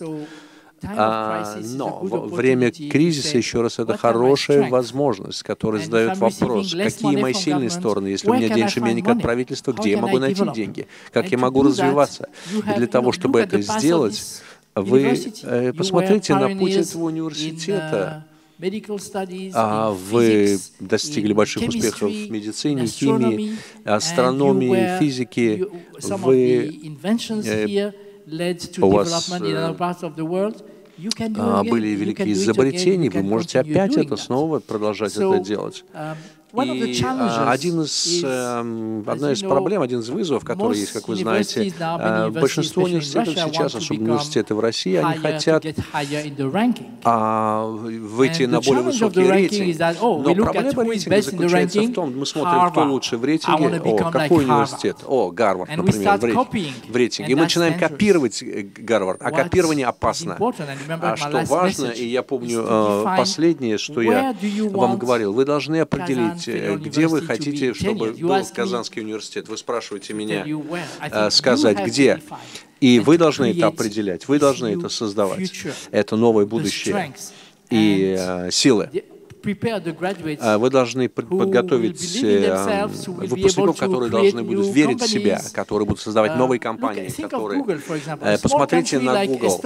А, но время кризиса, еще раз, это хорошая возможность, которая задает вопрос, какие мои сильные стороны, если у меня меньше денег от правительства, где я могу найти деньги, как я могу развиваться. И для того, чтобы это сделать, вы э, посмотрите на путь этого университета, а вы достигли больших успехов в медицине, химии, астрономии, физике. Вы, э, у вас э, были великие изобретения, вы можете опять это снова продолжать это делать. И а, один из, эм, одна из проблем, один из вызовов, который есть, как вы знаете, э, большинство университетов сейчас, особенно университеты в России, они хотят а, выйти на более высокий рейтинг. Oh, Но проблема рейтинга заключается в том, мы смотрим, кто лучше в рейтинге, о, какой университет, о, Гарвард, например, в рейтинге. И мы начинаем копировать э, Гарвард, а копирование опасно. А что важно, и я помню э, последнее, что я вам говорил, вы должны определить, сказать, где вы хотите, чтобы был Казанский университет. Вы спрашиваете меня э, сказать, где. И вы должны это определять, вы должны это создавать. Это новое будущее и э, силы. А, вы должны подготовить э, выпускников, которые должны будут верить в себя, которые будут создавать uh, новые компании, которые... Э, посмотрите на Google.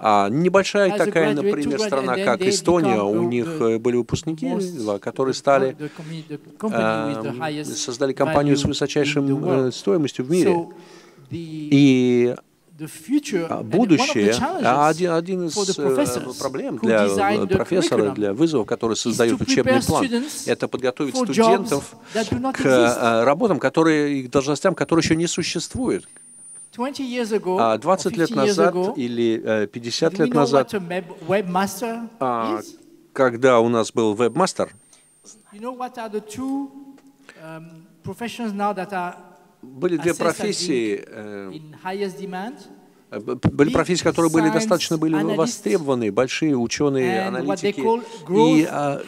А, небольшая такая, например, страна, как Эстония, у них э, были выпускники, которые стали, создали компанию с высочайшим стоимостью в мире. И будущее, а один, один из э, проблем для профессора, для вызовов, который создает учебный план, это подготовить студентов к э, работам, которые, к должностям, которые еще не существуют. 20 а лет назад или 50 лет назад, а, когда у нас был вебмастер, были две профессии, э, э были профессии, которые были достаточно были востребованы, большие ученые, аналитики. И, а,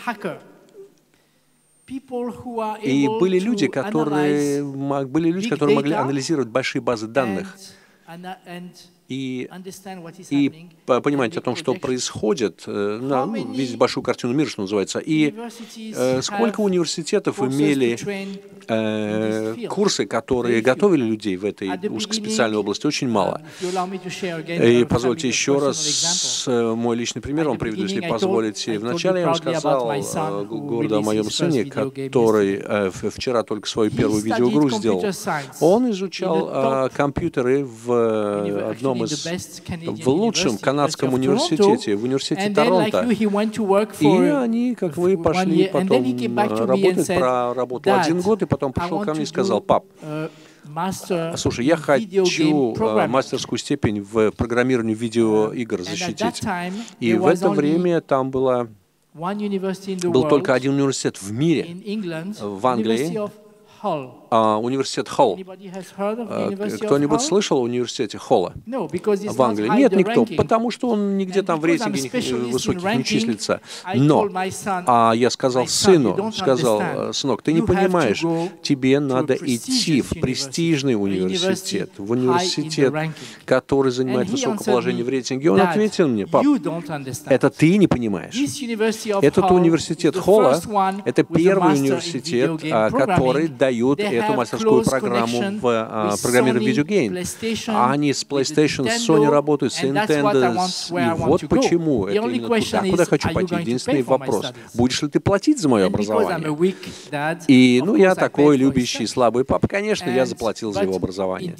и были люди, которые, были люди, которые могли анализировать большие базы данных и, и понимать о том, что происходит, э, на, ну, видеть большую картину мира, что называется. И э, сколько университетов имели э, курсы, которые готовили людей в этой узкоспециальной области, очень мало. И позвольте еще раз э, мой личный пример вам приведу, если позволите. Вначале я вам сказал э, гордо о моем сыне, который э, вчера только свою первую видеоигру сделал. Он изучал компьютеры в одном одном из в лучшем канадском университете, в университете Торонто. И они, как вы, пошли потом работать, проработал один год, и потом пришел ко мне и сказал, пап, Слушай, я хочу мастерскую степень в программировании видеоигр защитить. И в это время там была был только один университет в мире, в Англии, а, университет Холл. А, кто-нибудь слышал о университете Холла в Англии? Нет, никто, потому что он нигде там в рейтинге высоких не числится. Но а я сказал сыну, сказал, «Э, сынок, ты не понимаешь, тебе надо идти в престижный университет, в университет, который занимает высокое положение в рейтинге. Он ответил мне, пап, это ты не понимаешь. Этот университет Холла, это первый университет, а, который дает эту мастерскую программу в а, программировании видеогейм. А они с PlayStation, с Sony работают, с Nintendo. И вот почему это именно туда, куда хочу пойти. Единственный вопрос, будешь ли ты платить за мое образование? И, ну, я такой любящий, слабый папа, конечно, я заплатил за его образование.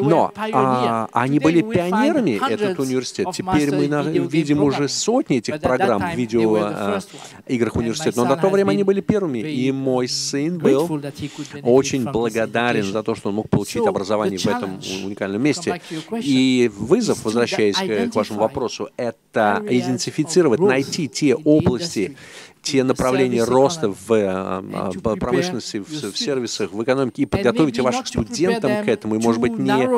Но а, они были пионерами, этот университет. Теперь мы видим уже сотни этих программ в видеоиграх а, университета. Но на то время они были первыми. И мой сын был очень благодарен за то, что он мог получить образование в этом уникальном месте. И вызов, возвращаясь к вашему вопросу, это идентифицировать, найти те области, те направления роста в э, промышленности, в, сервисах, в экономике, и подготовите ваших студентов к этому, и, может быть, не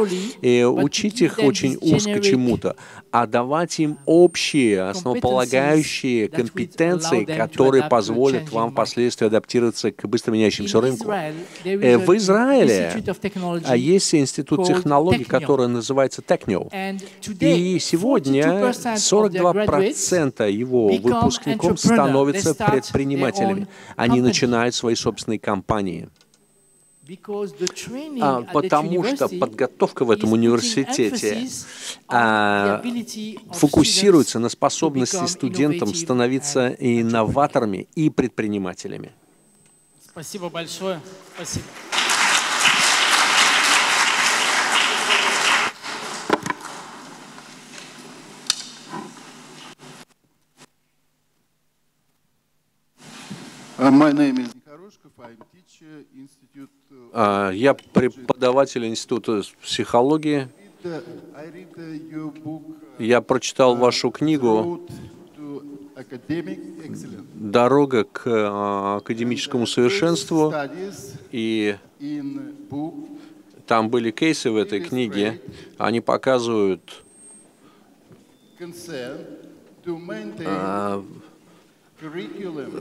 э, учить их очень узко чему-то, а давать им общие, основополагающие компетенции, которые позволят вам впоследствии адаптироваться к быстро меняющемуся рынку. Э, в Израиле а есть институт технологий, который называется Techno. И сегодня 42% его выпускников становятся предпринимателями. Они начинают свои собственные компании. А, потому что подготовка в этом университете а, фокусируется на способности студентам становиться инноваторами и предпринимателями. Спасибо большое. Спасибо. Uh, я преподаватель Института психологии. Я прочитал вашу книгу. «Дорога к а, академическому совершенству», и там были кейсы в этой книге. Они показывают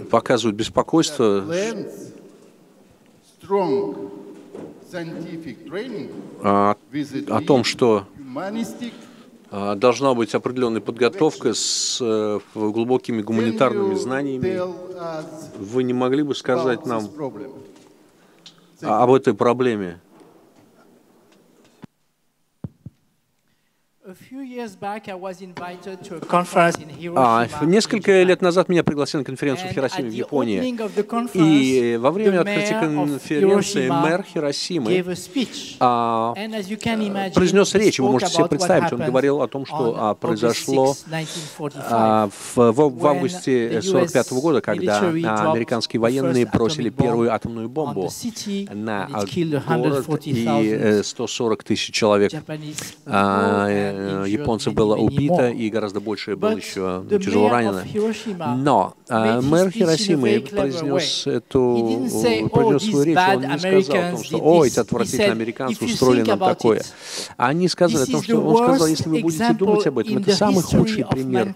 показывают беспокойство о, о том, что а, должна быть определенная подготовка с э, глубокими гуманитарными знаниями. Вы не могли бы сказать нам об этой проблеме? А, несколько лет назад меня пригласили на конференцию в Хиросиме, в Японии. И во время открытия конференции мэр Хиросимы а, произнес речь. Вы можете себе представить, он говорил о том, что а, произошло а, в, в, в августе 1945 года, когда американские военные бросили первую атомную бомбу на город, и 140 э, тысяч человек Э, японцев было убито, и гораздо больше было еще тяжело ранено. Но э, мэр Хиросимы произнес, эту, произнес свою речь, он не сказал о том, что «Ой, эти отвратительные американцы устроили нам такое». Они сказали о том, что он сказал, если вы будете думать об этом, это самый худший пример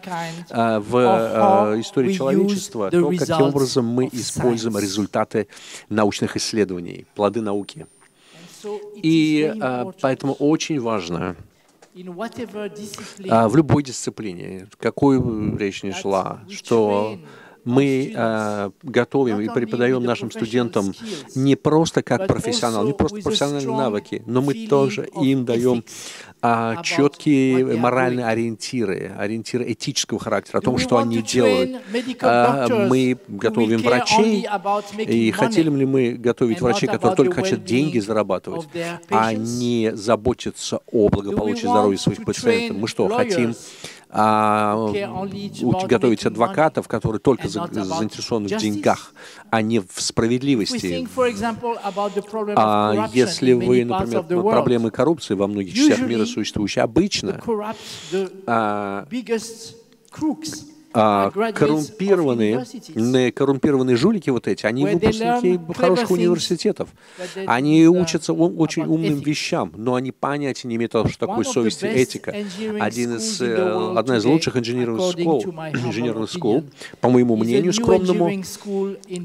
э, в истории человечества, то, каким образом мы используем результаты научных исследований, плоды науки. И поэтому очень важно а в любой дисциплине, какой речь не шла, что мы э, готовим и преподаем нашим студентам не просто как профессионал, не просто профессиональные навыки, но мы тоже им даем а, четкие моральные ориентиры, ориентиры этического характера, о том, что они делают. А, мы готовим врачей, и хотели ли мы готовить врачей, которые только хотят деньги зарабатывать, а не заботиться о благополучии здоровья своих пациентов? Мы что, хотим а, готовить адвокатов, которые только за, заинтересованы в деньгах, а не в справедливости. А если вы, например, проблемы коррупции во многих частях мира существующие, обычно а, а, коррумпированные, коррумпированные жулики вот эти, они выпускники хороших университетов. Они учатся очень умным вещам, но они понятия не имеют, что такое совесть и этика. Один из, э, одна из лучших инженерных школ, инженерных школ, по моему мнению скромному,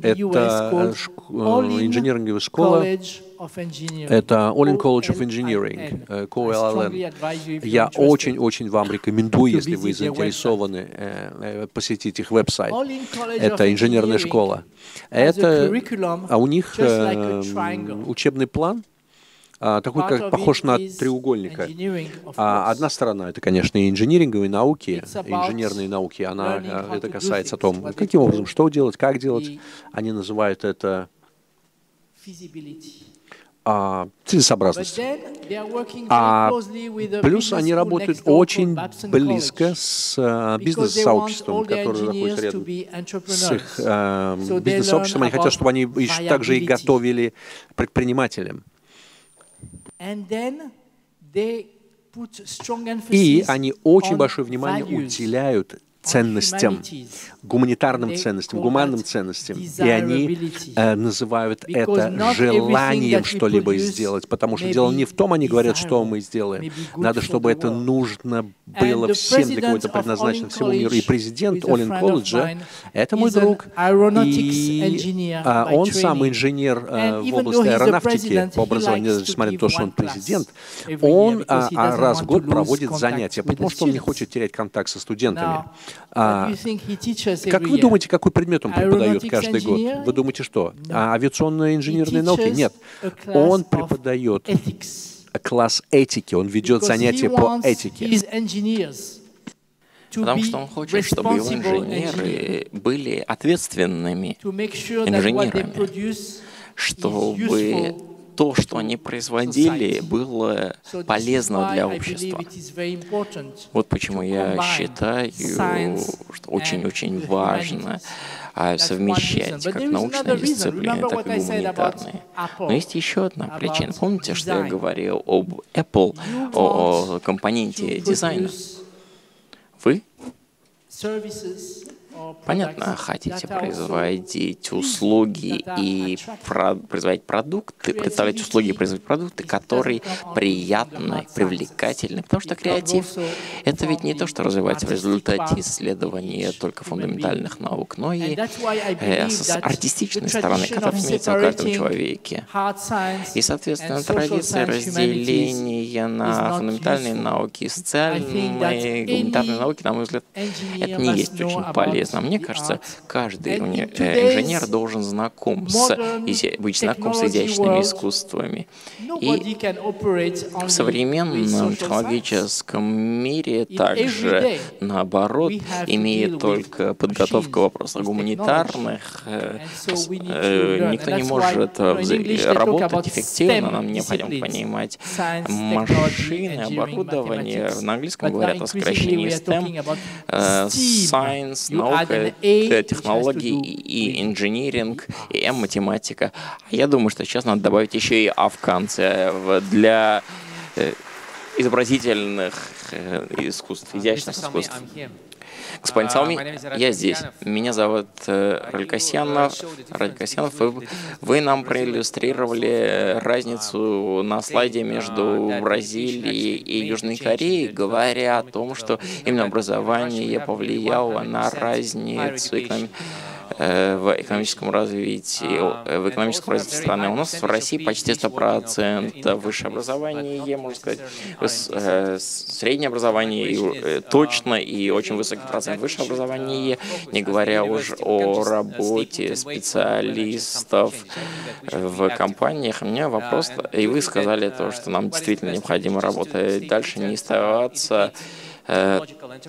это инженерная школа это Olin College of Engineering, CoLLN. Я очень-очень вам рекомендую, если вы заинтересованы, э, э, посетить их веб-сайт. Это инженерная школа. Это, а у них э, учебный план, а, такой, как похож на треугольника. А одна сторона это, конечно, инжиниринговые науки, инженерные науки. Она это касается о том, каким образом, что делать, как делать. Они называют это а, целесообразность. А плюс они работают очень близко с а, бизнес-сообществом, которое находится рядом с их а, бизнес-сообществом. Они хотят, чтобы они еще также и готовили предпринимателям. И они очень большое внимание уделяют ценностям, гуманитарным ценностям, гуманным ценностям. И они э, называют это желанием что-либо сделать, потому что дело не в том, они говорят, что мы сделаем. Надо, чтобы это нужно было всем для кого-то предназначено всему миру. И президент Олин колледжа — это мой друг. И а, он сам инженер э, в области аэронавтики по образованию, несмотря на то, что он президент. Он а, а, раз в год проводит занятия, потому что он не хочет терять контакт со студентами. А, как вы думаете, какой предмет он преподает каждый год? Вы думаете, что? А авиационные инженерные науки? Нет. Он преподает класс этики, он ведет занятия по этике. Потому что он хочет, чтобы его инженеры были ответственными инженерами, чтобы то, что они производили, было полезно для общества. Вот почему я считаю, что очень-очень важно а, совмещать как научные дисциплины, так и гуманитарные. Но есть еще одна причина. Помните, что я говорил об Apple, о компоненте дизайна? Вы Понятно, хотите производить услуги и про производить продукты, представлять услуги и производить продукты, которые приятны, привлекательны, потому что креатив — это ведь не то, что развивается в результате исследования только фундаментальных наук, но и э, с артистичной стороны, которая имеется у каждом человеке. И, соответственно, традиция разделения на фундаментальные науки и социальные, гуманитарные науки, на мой взгляд, это не есть очень полезно интересно. Мне кажется, каждый э, инженер должен знаком с, быть знаком с изящными искусствами. И в современном технологическом мире также, наоборот, имеет только подготовка вопросов гуманитарных, э, э, никто не может работать эффективно, нам необходимо понимать машины, оборудование. На английском говорят о сокращении STEM, science, наука, наука, технологии и инжиниринг, и М-математика. Я думаю, что сейчас надо добавить еще и А в конце для э, изобразительных э, искусств, изящных искусств. Господин Салми, я здесь. Меня зовут э, Ралькасьянов. Ралькасьянов, вы, вы нам проиллюстрировали разницу на слайде между Бразилией и Южной Кореей, говоря о том, что именно образование повлияло на разницу экономики в экономическом развитии, в экономическом развитии страны. У нас в России почти 100% высшее образование, можно сказать, среднее образование точно и очень высокий процент высшего образования, не говоря уже о работе специалистов в компаниях. У меня вопрос, и вы сказали то, что нам действительно необходимо работать дальше, не оставаться э,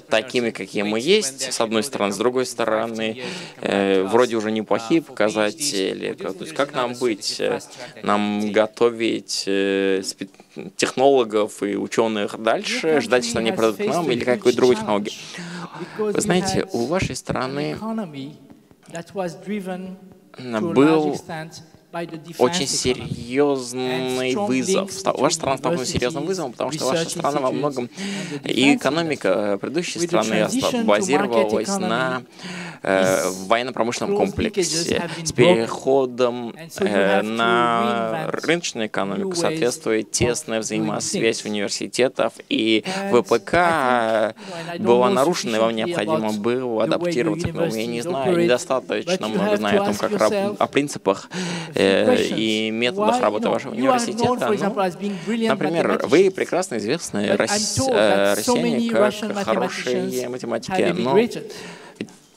такими, какие мы есть, с одной стороны, с другой стороны, э, вроде уже неплохие показатели. То есть как нам быть? Э, нам готовить э, технологов и ученых дальше, ждать, что они придут к нам, или какой-то другой технологии? Вы знаете, у вашей страны был очень серьезный вызов. Ваша страна стала серьезным вызовом, потому что ваша страна во многом и экономика предыдущей страны базировалась на э, военно-промышленном комплексе. с переходом э, на рыночную экономику соответствует тесная взаимосвязь университетов и ВПК. Была нарушена, и вам необходимо было адаптироваться к новому. Я не знаю, недостаточно много знаю о том, как о принципах э, и методах работы вашего университета. Но, например, вы прекрасно известны э, россияне как хорошие математики, но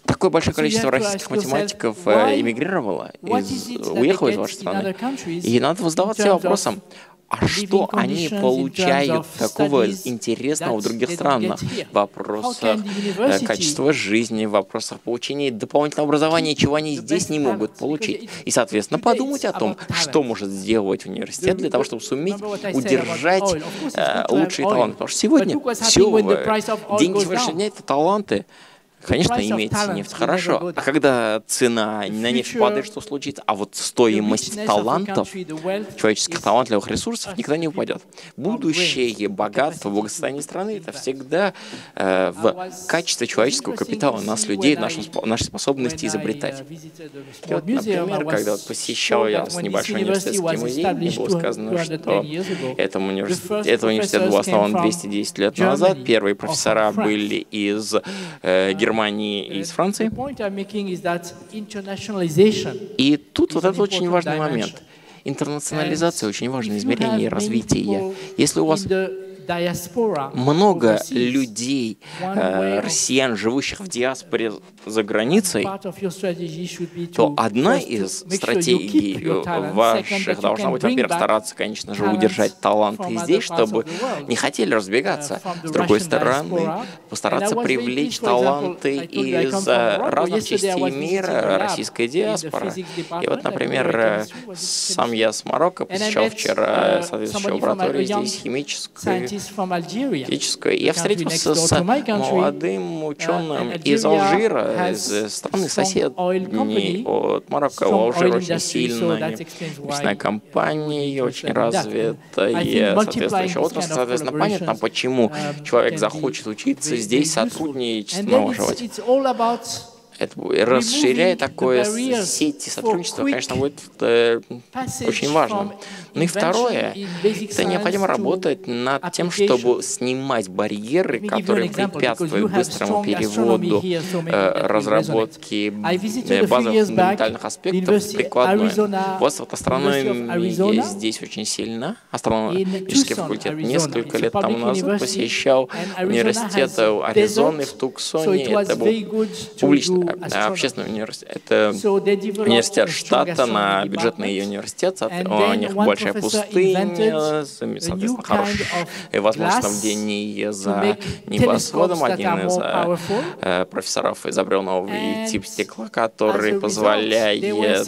такое большое количество российских математиков э, эмигрировало, из, уехало из вашей страны. И надо задаваться вопросом, а что они получают такого интересного в других странах? Вопросах э, качества жизни, вопросах получения дополнительного образования, чего они здесь не могут получить. И, соответственно, подумать о том, что может сделать университет для того, чтобы суметь удержать э, лучшие таланты. Потому что сегодня все, деньги сегодняшнего дня — это таланты. Конечно, иметь нефть хорошо, а когда цена на нефть падает, что случится? А вот стоимость талантов, человеческих талантливых ресурсов никогда не упадет. Будущее богатство, благосостояние страны — это всегда э, в качестве человеческого капитала, нас, людей, нашей, нашей способности изобретать. И вот, например, когда вот посещал я с небольшой университетский музей, мне было сказано, что этому университет, этот университет был основан 210 лет назад. Первые профессора были из э, Германии, Германии и из Франции. И тут вот это очень важный момент. Интернационализация очень важное измерение развития. Если у вас много людей, э, россиян, живущих в диаспоре за границей, то одна из стратегий э, ваших должна быть, во-первых, стараться, конечно же, удержать таланты здесь, чтобы не хотели разбегаться. С другой стороны, постараться привлечь таланты из э, разных частей мира, российской диаспоры. И вот, например, сам я с Марокко посещал вчера соответствующую лабораторию здесь, химическую, физическое. Я встретился с молодым ученым из Алжира, из страны соседней от Марокко. Алжир очень сильная нефтяная компания, очень развитая соответствующая отрасль. Соответственно, понятно, почему человек захочет учиться здесь, сотрудничать, налаживать это расширяя такое сети сотрудничества, конечно, будет э, очень важно. Ну и второе, это необходимо работать над тем, чтобы снимать барьеры, которые препятствуют быстрому переводу э, разработки э, базовых фундаментальных аспектов в прикладное. У вас вот астрономия здесь очень сильна. Астрономический факультет несколько лет тому назад посещал университет Аризоны в Туксоне. Это был публичный общественный университет. Это университет штата на бюджетный университет. У них большая пустыня, соответственно, хорошее возможность снабдения за небосводом. Один из э, профессоров изобрел новый тип стекла, который позволяет э,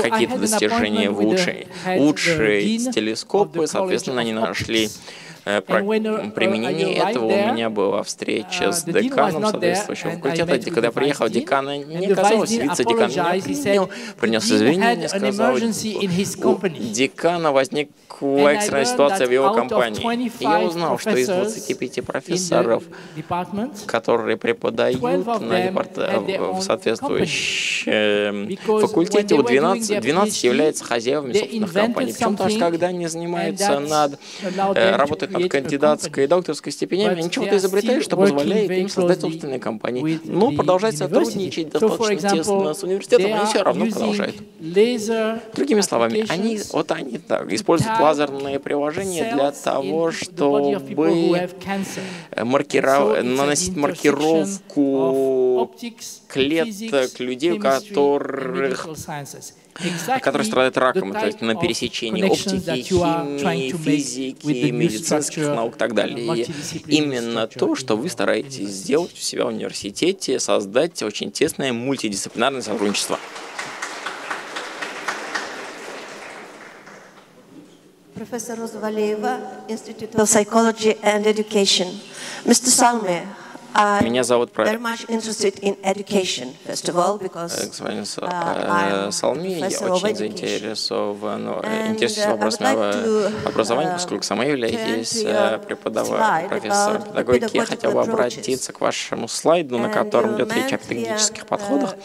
какие-то достижения в лучшие телескопы. Соответственно, они нашли Э, uh, применение этого у меня была встреча uh, с деканом соответствующего факультета. Когда я приехал, декана не оказалось, вице-декан меня принял, принес извинения, сказал, у декана возник экстренная ситуация в его компании. И я узнал, что из 25 профессоров, которые преподают на департ... в соответствующем факультете, у 12, 12 являются хозяевами собственных компаний. Причем даже когда они занимаются над, э, работают от кандидатской и докторской степенями, ничего ты изобретаешь, что позволяет им создать собственные компании. Но продолжать сотрудничать достаточно тесно с университетом, они все равно продолжают. Другими словами, они, вот они так, используют лазерные приложения для того, чтобы маркиров... наносить маркировку клеток людей, у которых которые страдают раком, то есть на пересечении оптики, химии, физики, медицинских наук и так далее. И именно то, что вы стараетесь сделать у себя в университете, создать очень тесное мультидисциплинарное сотрудничество. Professor Rozvaleva, Institute of Psychology and Education. Mr. Salme, меня зовут Про... Господин Салми, я очень заинтересован, интересуюсь вопросами образования, поскольку сама являюсь преподавателем, профессором педагогики. Я хотел бы обратиться к вашему слайду, на котором идет речь о педагогических подходах.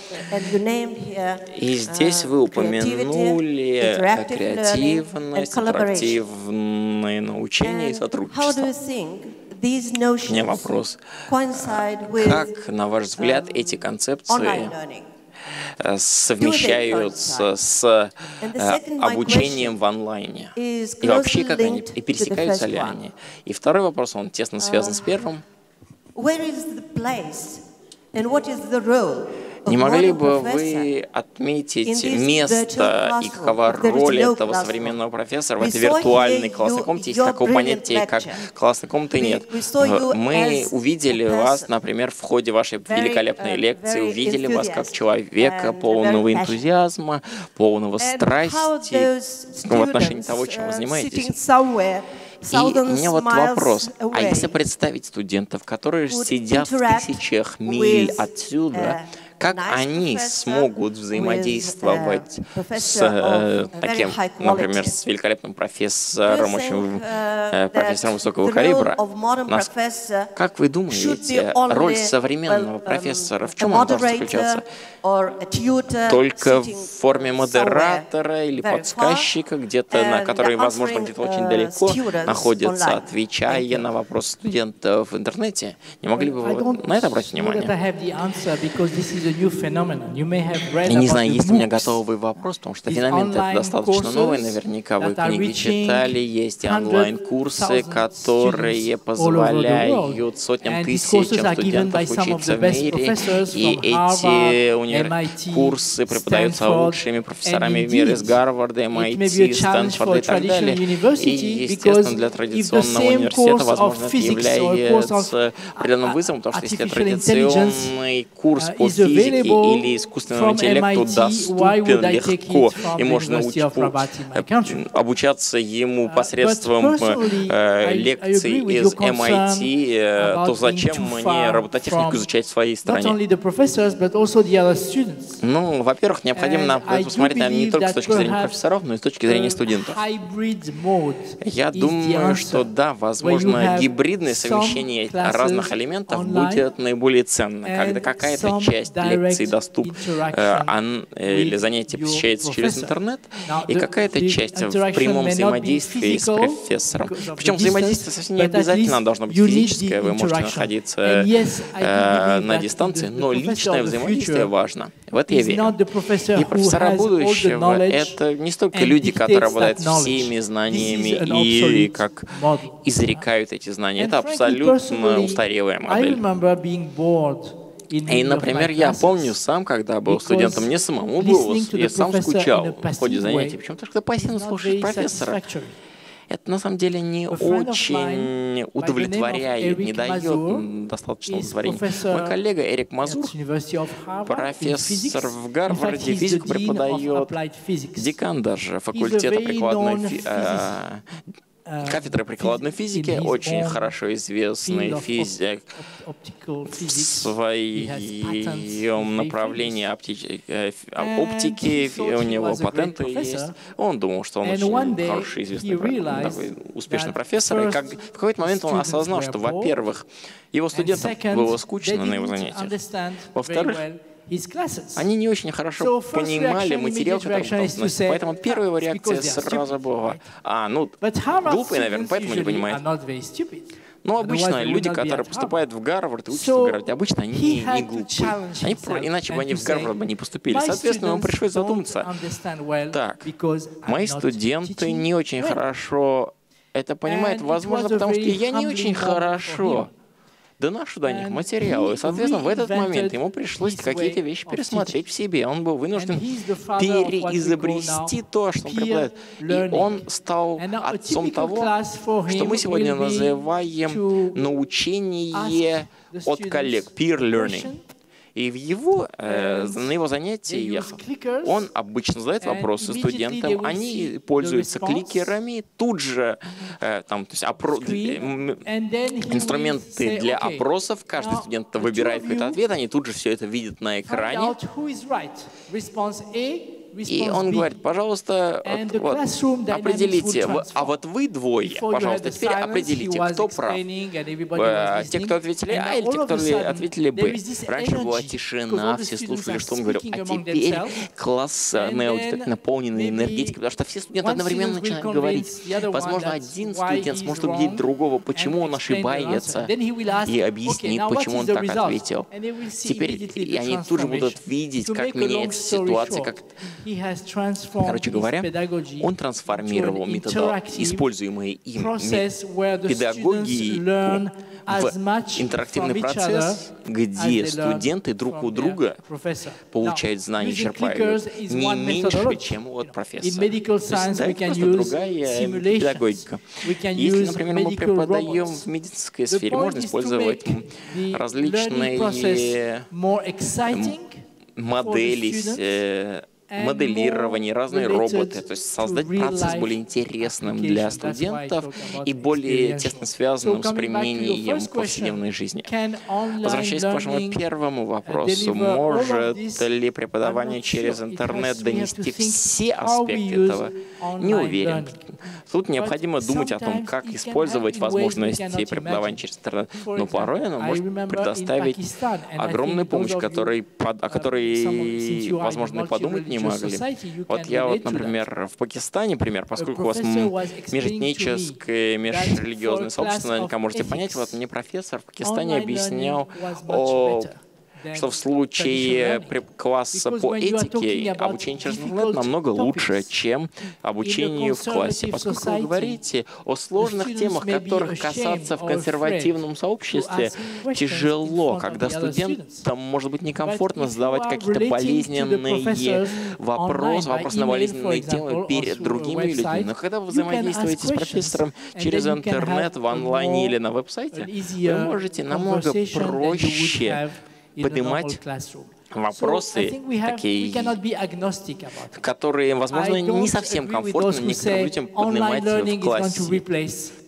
И здесь вы упомянули креативность, интерактивное научение и сотрудничество. У меня вопрос. Как, на ваш взгляд, эти концепции э, совмещаются с э, обучением в онлайне? И вообще, как они, и пересекаются ли они? И второй вопрос, он тесно связан с первым. Не могли бы вы отметить место и какова роль этого современного профессора в этой виртуальной классной комнате? Есть такое понятие, как классной комнаты нет. Мы увидели вас, например, в ходе вашей великолепной uh, лекции, увидели вас как человека полного энтузиазма, полного страсти в отношении того, чем вы uh, занимаетесь. И у меня вот вопрос. А если представить студентов, которые сидят в тысячах миль отсюда, uh, как они смогут взаимодействовать с э, таким, например, с великолепным профессором, очень, э, профессором высокого калибра? Нас, как вы думаете, роль современного профессора в чем она должна заключаться? Только в форме модератора или подсказчика, где-то, на который, возможно, где-то очень далеко находится, отвечая на вопросы студентов в интернете? Не могли бы вы на это обратить внимание? Я не знаю, есть у меня готовый вопрос, потому что феномен это достаточно новый, наверняка вы книги читали, есть онлайн-курсы, которые позволяют сотням тысяч студентов учиться в мире, и эти универ... курсы преподаются лучшими профессорами в мире из Гарварда, MIT, Стэнфорда и так далее. И, естественно, для традиционного университета, возможно, это является определенным вызовом, потому что если традиционный курс по физике или искусственному интеллекту доступен легко, и можно уч... обучаться ему uh, посредством э, лекций из MIT, э, то зачем мне робототехнику изучать в своей стране? Ну, во-первых, необходимо посмотреть не только с точки зрения профессоров, но и с точки зрения студентов. Я думаю, что да, возможно, гибридное совмещение разных элементов будет наиболее ценно, когда какая-то часть лекций доступ э, э, или занятие посещается через интернет, и какая-то часть в прямом взаимодействии с профессором. Причем взаимодействие совсем не обязательно должно быть физическое, вы можете находиться э, на дистанции, но личное взаимодействие важно. В это я верю. И профессора будущего — это не столько люди, которые обладают всеми знаниями и как изрекают эти знания. Это абсолютно устарелая модель. И, например, я помню сам, когда был студентом, мне самому было, я сам скучал в ходе занятий. Почему? Потому что пассивно слушаешь профессора. Это на самом деле не очень удовлетворяет, не дает достаточно удовлетворения. Мой коллега Эрик Мазур, профессор в Гарварде, физику преподает, декан даже факультета прикладной кафедра прикладной физики, очень хорошо известный физик в своем направлении оптики, э, оптики, у него патенты есть. Он думал, что он очень хороший, известный, такой успешный профессор, и как, в какой-то момент он осознал, что, во-первых, его студентам было скучно на его занятиях, во-вторых, Они не очень хорошо понимали материал, который сносит. Поэтому первая реакция сразу была, а, ну, глупые, наверное, поэтому не понимают. Но обычно люди, которые поступают в Гарвард и учатся в Гарварде, обычно они не, не глупые. Они, иначе бы они в Гарвард бы не поступили. Соответственно, ему пришлось задуматься. Так, мои студенты не очень хорошо это понимают, возможно, потому что я не очень хорошо доношу до них материалы. И, соответственно, в этот момент ему пришлось какие-то вещи пересмотреть в себе. Он был вынужден переизобрести то, что он преподает. И он стал отцом того, что мы сегодня называем научение от коллег, peer learning. И в его, э, на его занятиях он обычно задает вопросы студентам, они пользуются кликерами, тут же э, там, то есть опро... инструменты для опросов, каждый студент выбирает какой-то ответ, они тут же все это видят на экране. И он говорит, пожалуйста, вот, определите, а вот вы двое, пожалуйста, теперь определите, кто прав. Э, те, кто ответили А или те, кто ответили Б. Раньше была тишина, все слушали, что он говорил, а теперь классная аудитория наполнена энергетикой, потому что все студенты одновременно начинают говорить. Возможно, один студент сможет убедить другого, почему он ошибается, и объяснит, почему он так ответил. Теперь и они тут же будут видеть, как меняется ситуация, как Короче говоря, он трансформировал методы, используемые им педагогии в интерактивный процесс, где студенты друг у друга получают знания, черпают не меньше, чем от профессора. То есть, да, это другая педагогика. Если, например, мы преподаем в медицинской сфере, можно использовать различные модели моделирование, разные роботы, то есть создать процесс более интересным для студентов и более тесно связанным с применением в повседневной жизни. Возвращаясь к вашему первому вопросу, может ли преподавание через интернет донести все аспекты этого? Не уверен. Тут необходимо думать о том, как использовать возможности преподавания через интернет, но порой оно может предоставить огромную помощь, которой, о которой, возможно, и подумать не не могли. Вот я вот, например, в Пакистане, пример, поскольку у вас межэтническое, межрелигиозное сообщество, наверняка можете понять, вот мне профессор в Пакистане объяснял о что в случае класса по этике обучение через интернет намного лучше, чем обучение в классе, поскольку вы говорите о сложных темах, которых касаться в консервативном сообществе тяжело, когда студентам может быть некомфортно задавать какие-то болезненные вопросы, вопросы на болезненные темы перед другими людьми. Но когда вы взаимодействуете с профессором через интернет, в онлайне или на веб-сайте, вы можете намного проще поднимать вопросы такие, которые, возможно, не совсем комфортны некоторым людям поднимать в классе.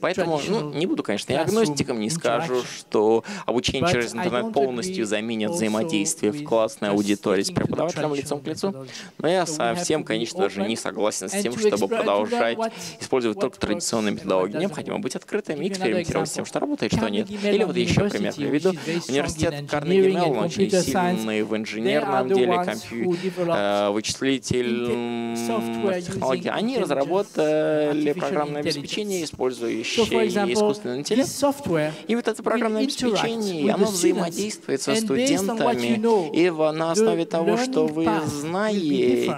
Поэтому, ну, не буду, конечно, я агностиком, не скажу, что обучение через интернет полностью заменит взаимодействие в классной аудитории с преподавателем лицом к лицу, но я совсем, конечно же, не согласен с тем, чтобы продолжать использовать только традиционные методологии. Необходимо быть открытым и экспериментировать с тем, что работает, что нет. Или вот еще пример приведу. Университет Карнеги Меллон очень сильный в инженерном деле, компью... э, вычислительных технологий. Они разработали программное обеспечение, использующее использующие искусственный интеллект. И вот это программное обеспечение, оно взаимодействует со студентами, и на основе того, что вы знаете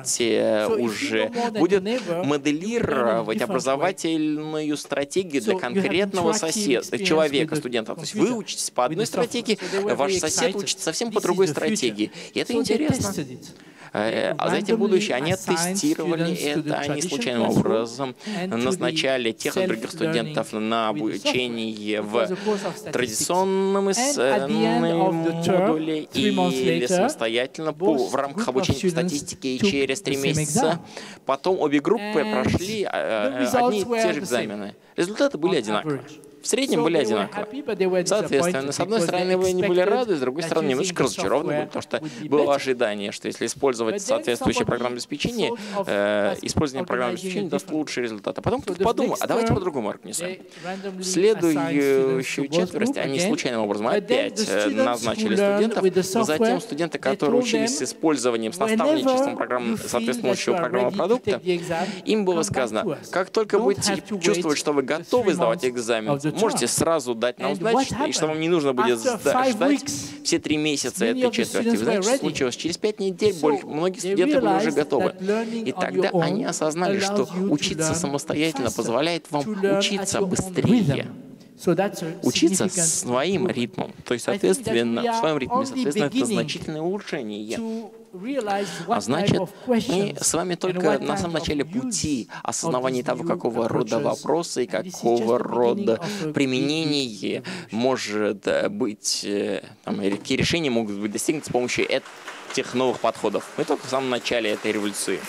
уже, будет моделировать образовательную стратегию для конкретного соседа, человека, студента. То есть вы учитесь по одной стратегии, ваш сосед учится совсем по другой стратегии. И это интересно. Э, а знаете, будущее, они тестировали это, они случайным образом назначали тех и других студентов на обучение в традиционном модуле или самостоятельно по, в рамках обучения статистики и через три месяца. Потом обе группы прошли э, одни и те же экзамены. Результаты были одинаковые. В среднем были одинаковы. Соответственно, с одной стороны, вы не были рады, с другой стороны, немножечко разочарованы были, потому что было ожидание, что если использовать соответствующее программное обеспечение, э, использование программного обеспечения даст лучший результат. А потом кто-то подумал, а давайте по-другому организуем. В следующую четверть они случайным образом опять э, назначили студентов, затем студенты, которые учились с использованием, с наставничеством программ, соответствующего программного продукта, им было сказано, как только будете чувствовать, что вы готовы сдавать экзамен, можете сразу дать нам знать, и что вам не нужно будет ждать все три месяца этой четверти. Вы знаете, что случилось? Через пять недель многие студенты были уже готовы. И тогда они осознали, что учиться самостоятельно позволяет вам учиться быстрее. Учиться своим ритмом. То есть, соответственно, в своем ритме, соответственно, это значительное улучшение. А значит, мы с вами только на самом начале пути осознавания того, какого рода вопросы и какого рода применение может э, быть, э, там, какие решения могут быть достигнуты с помощью этих новых подходов. Мы только в самом начале этой революции.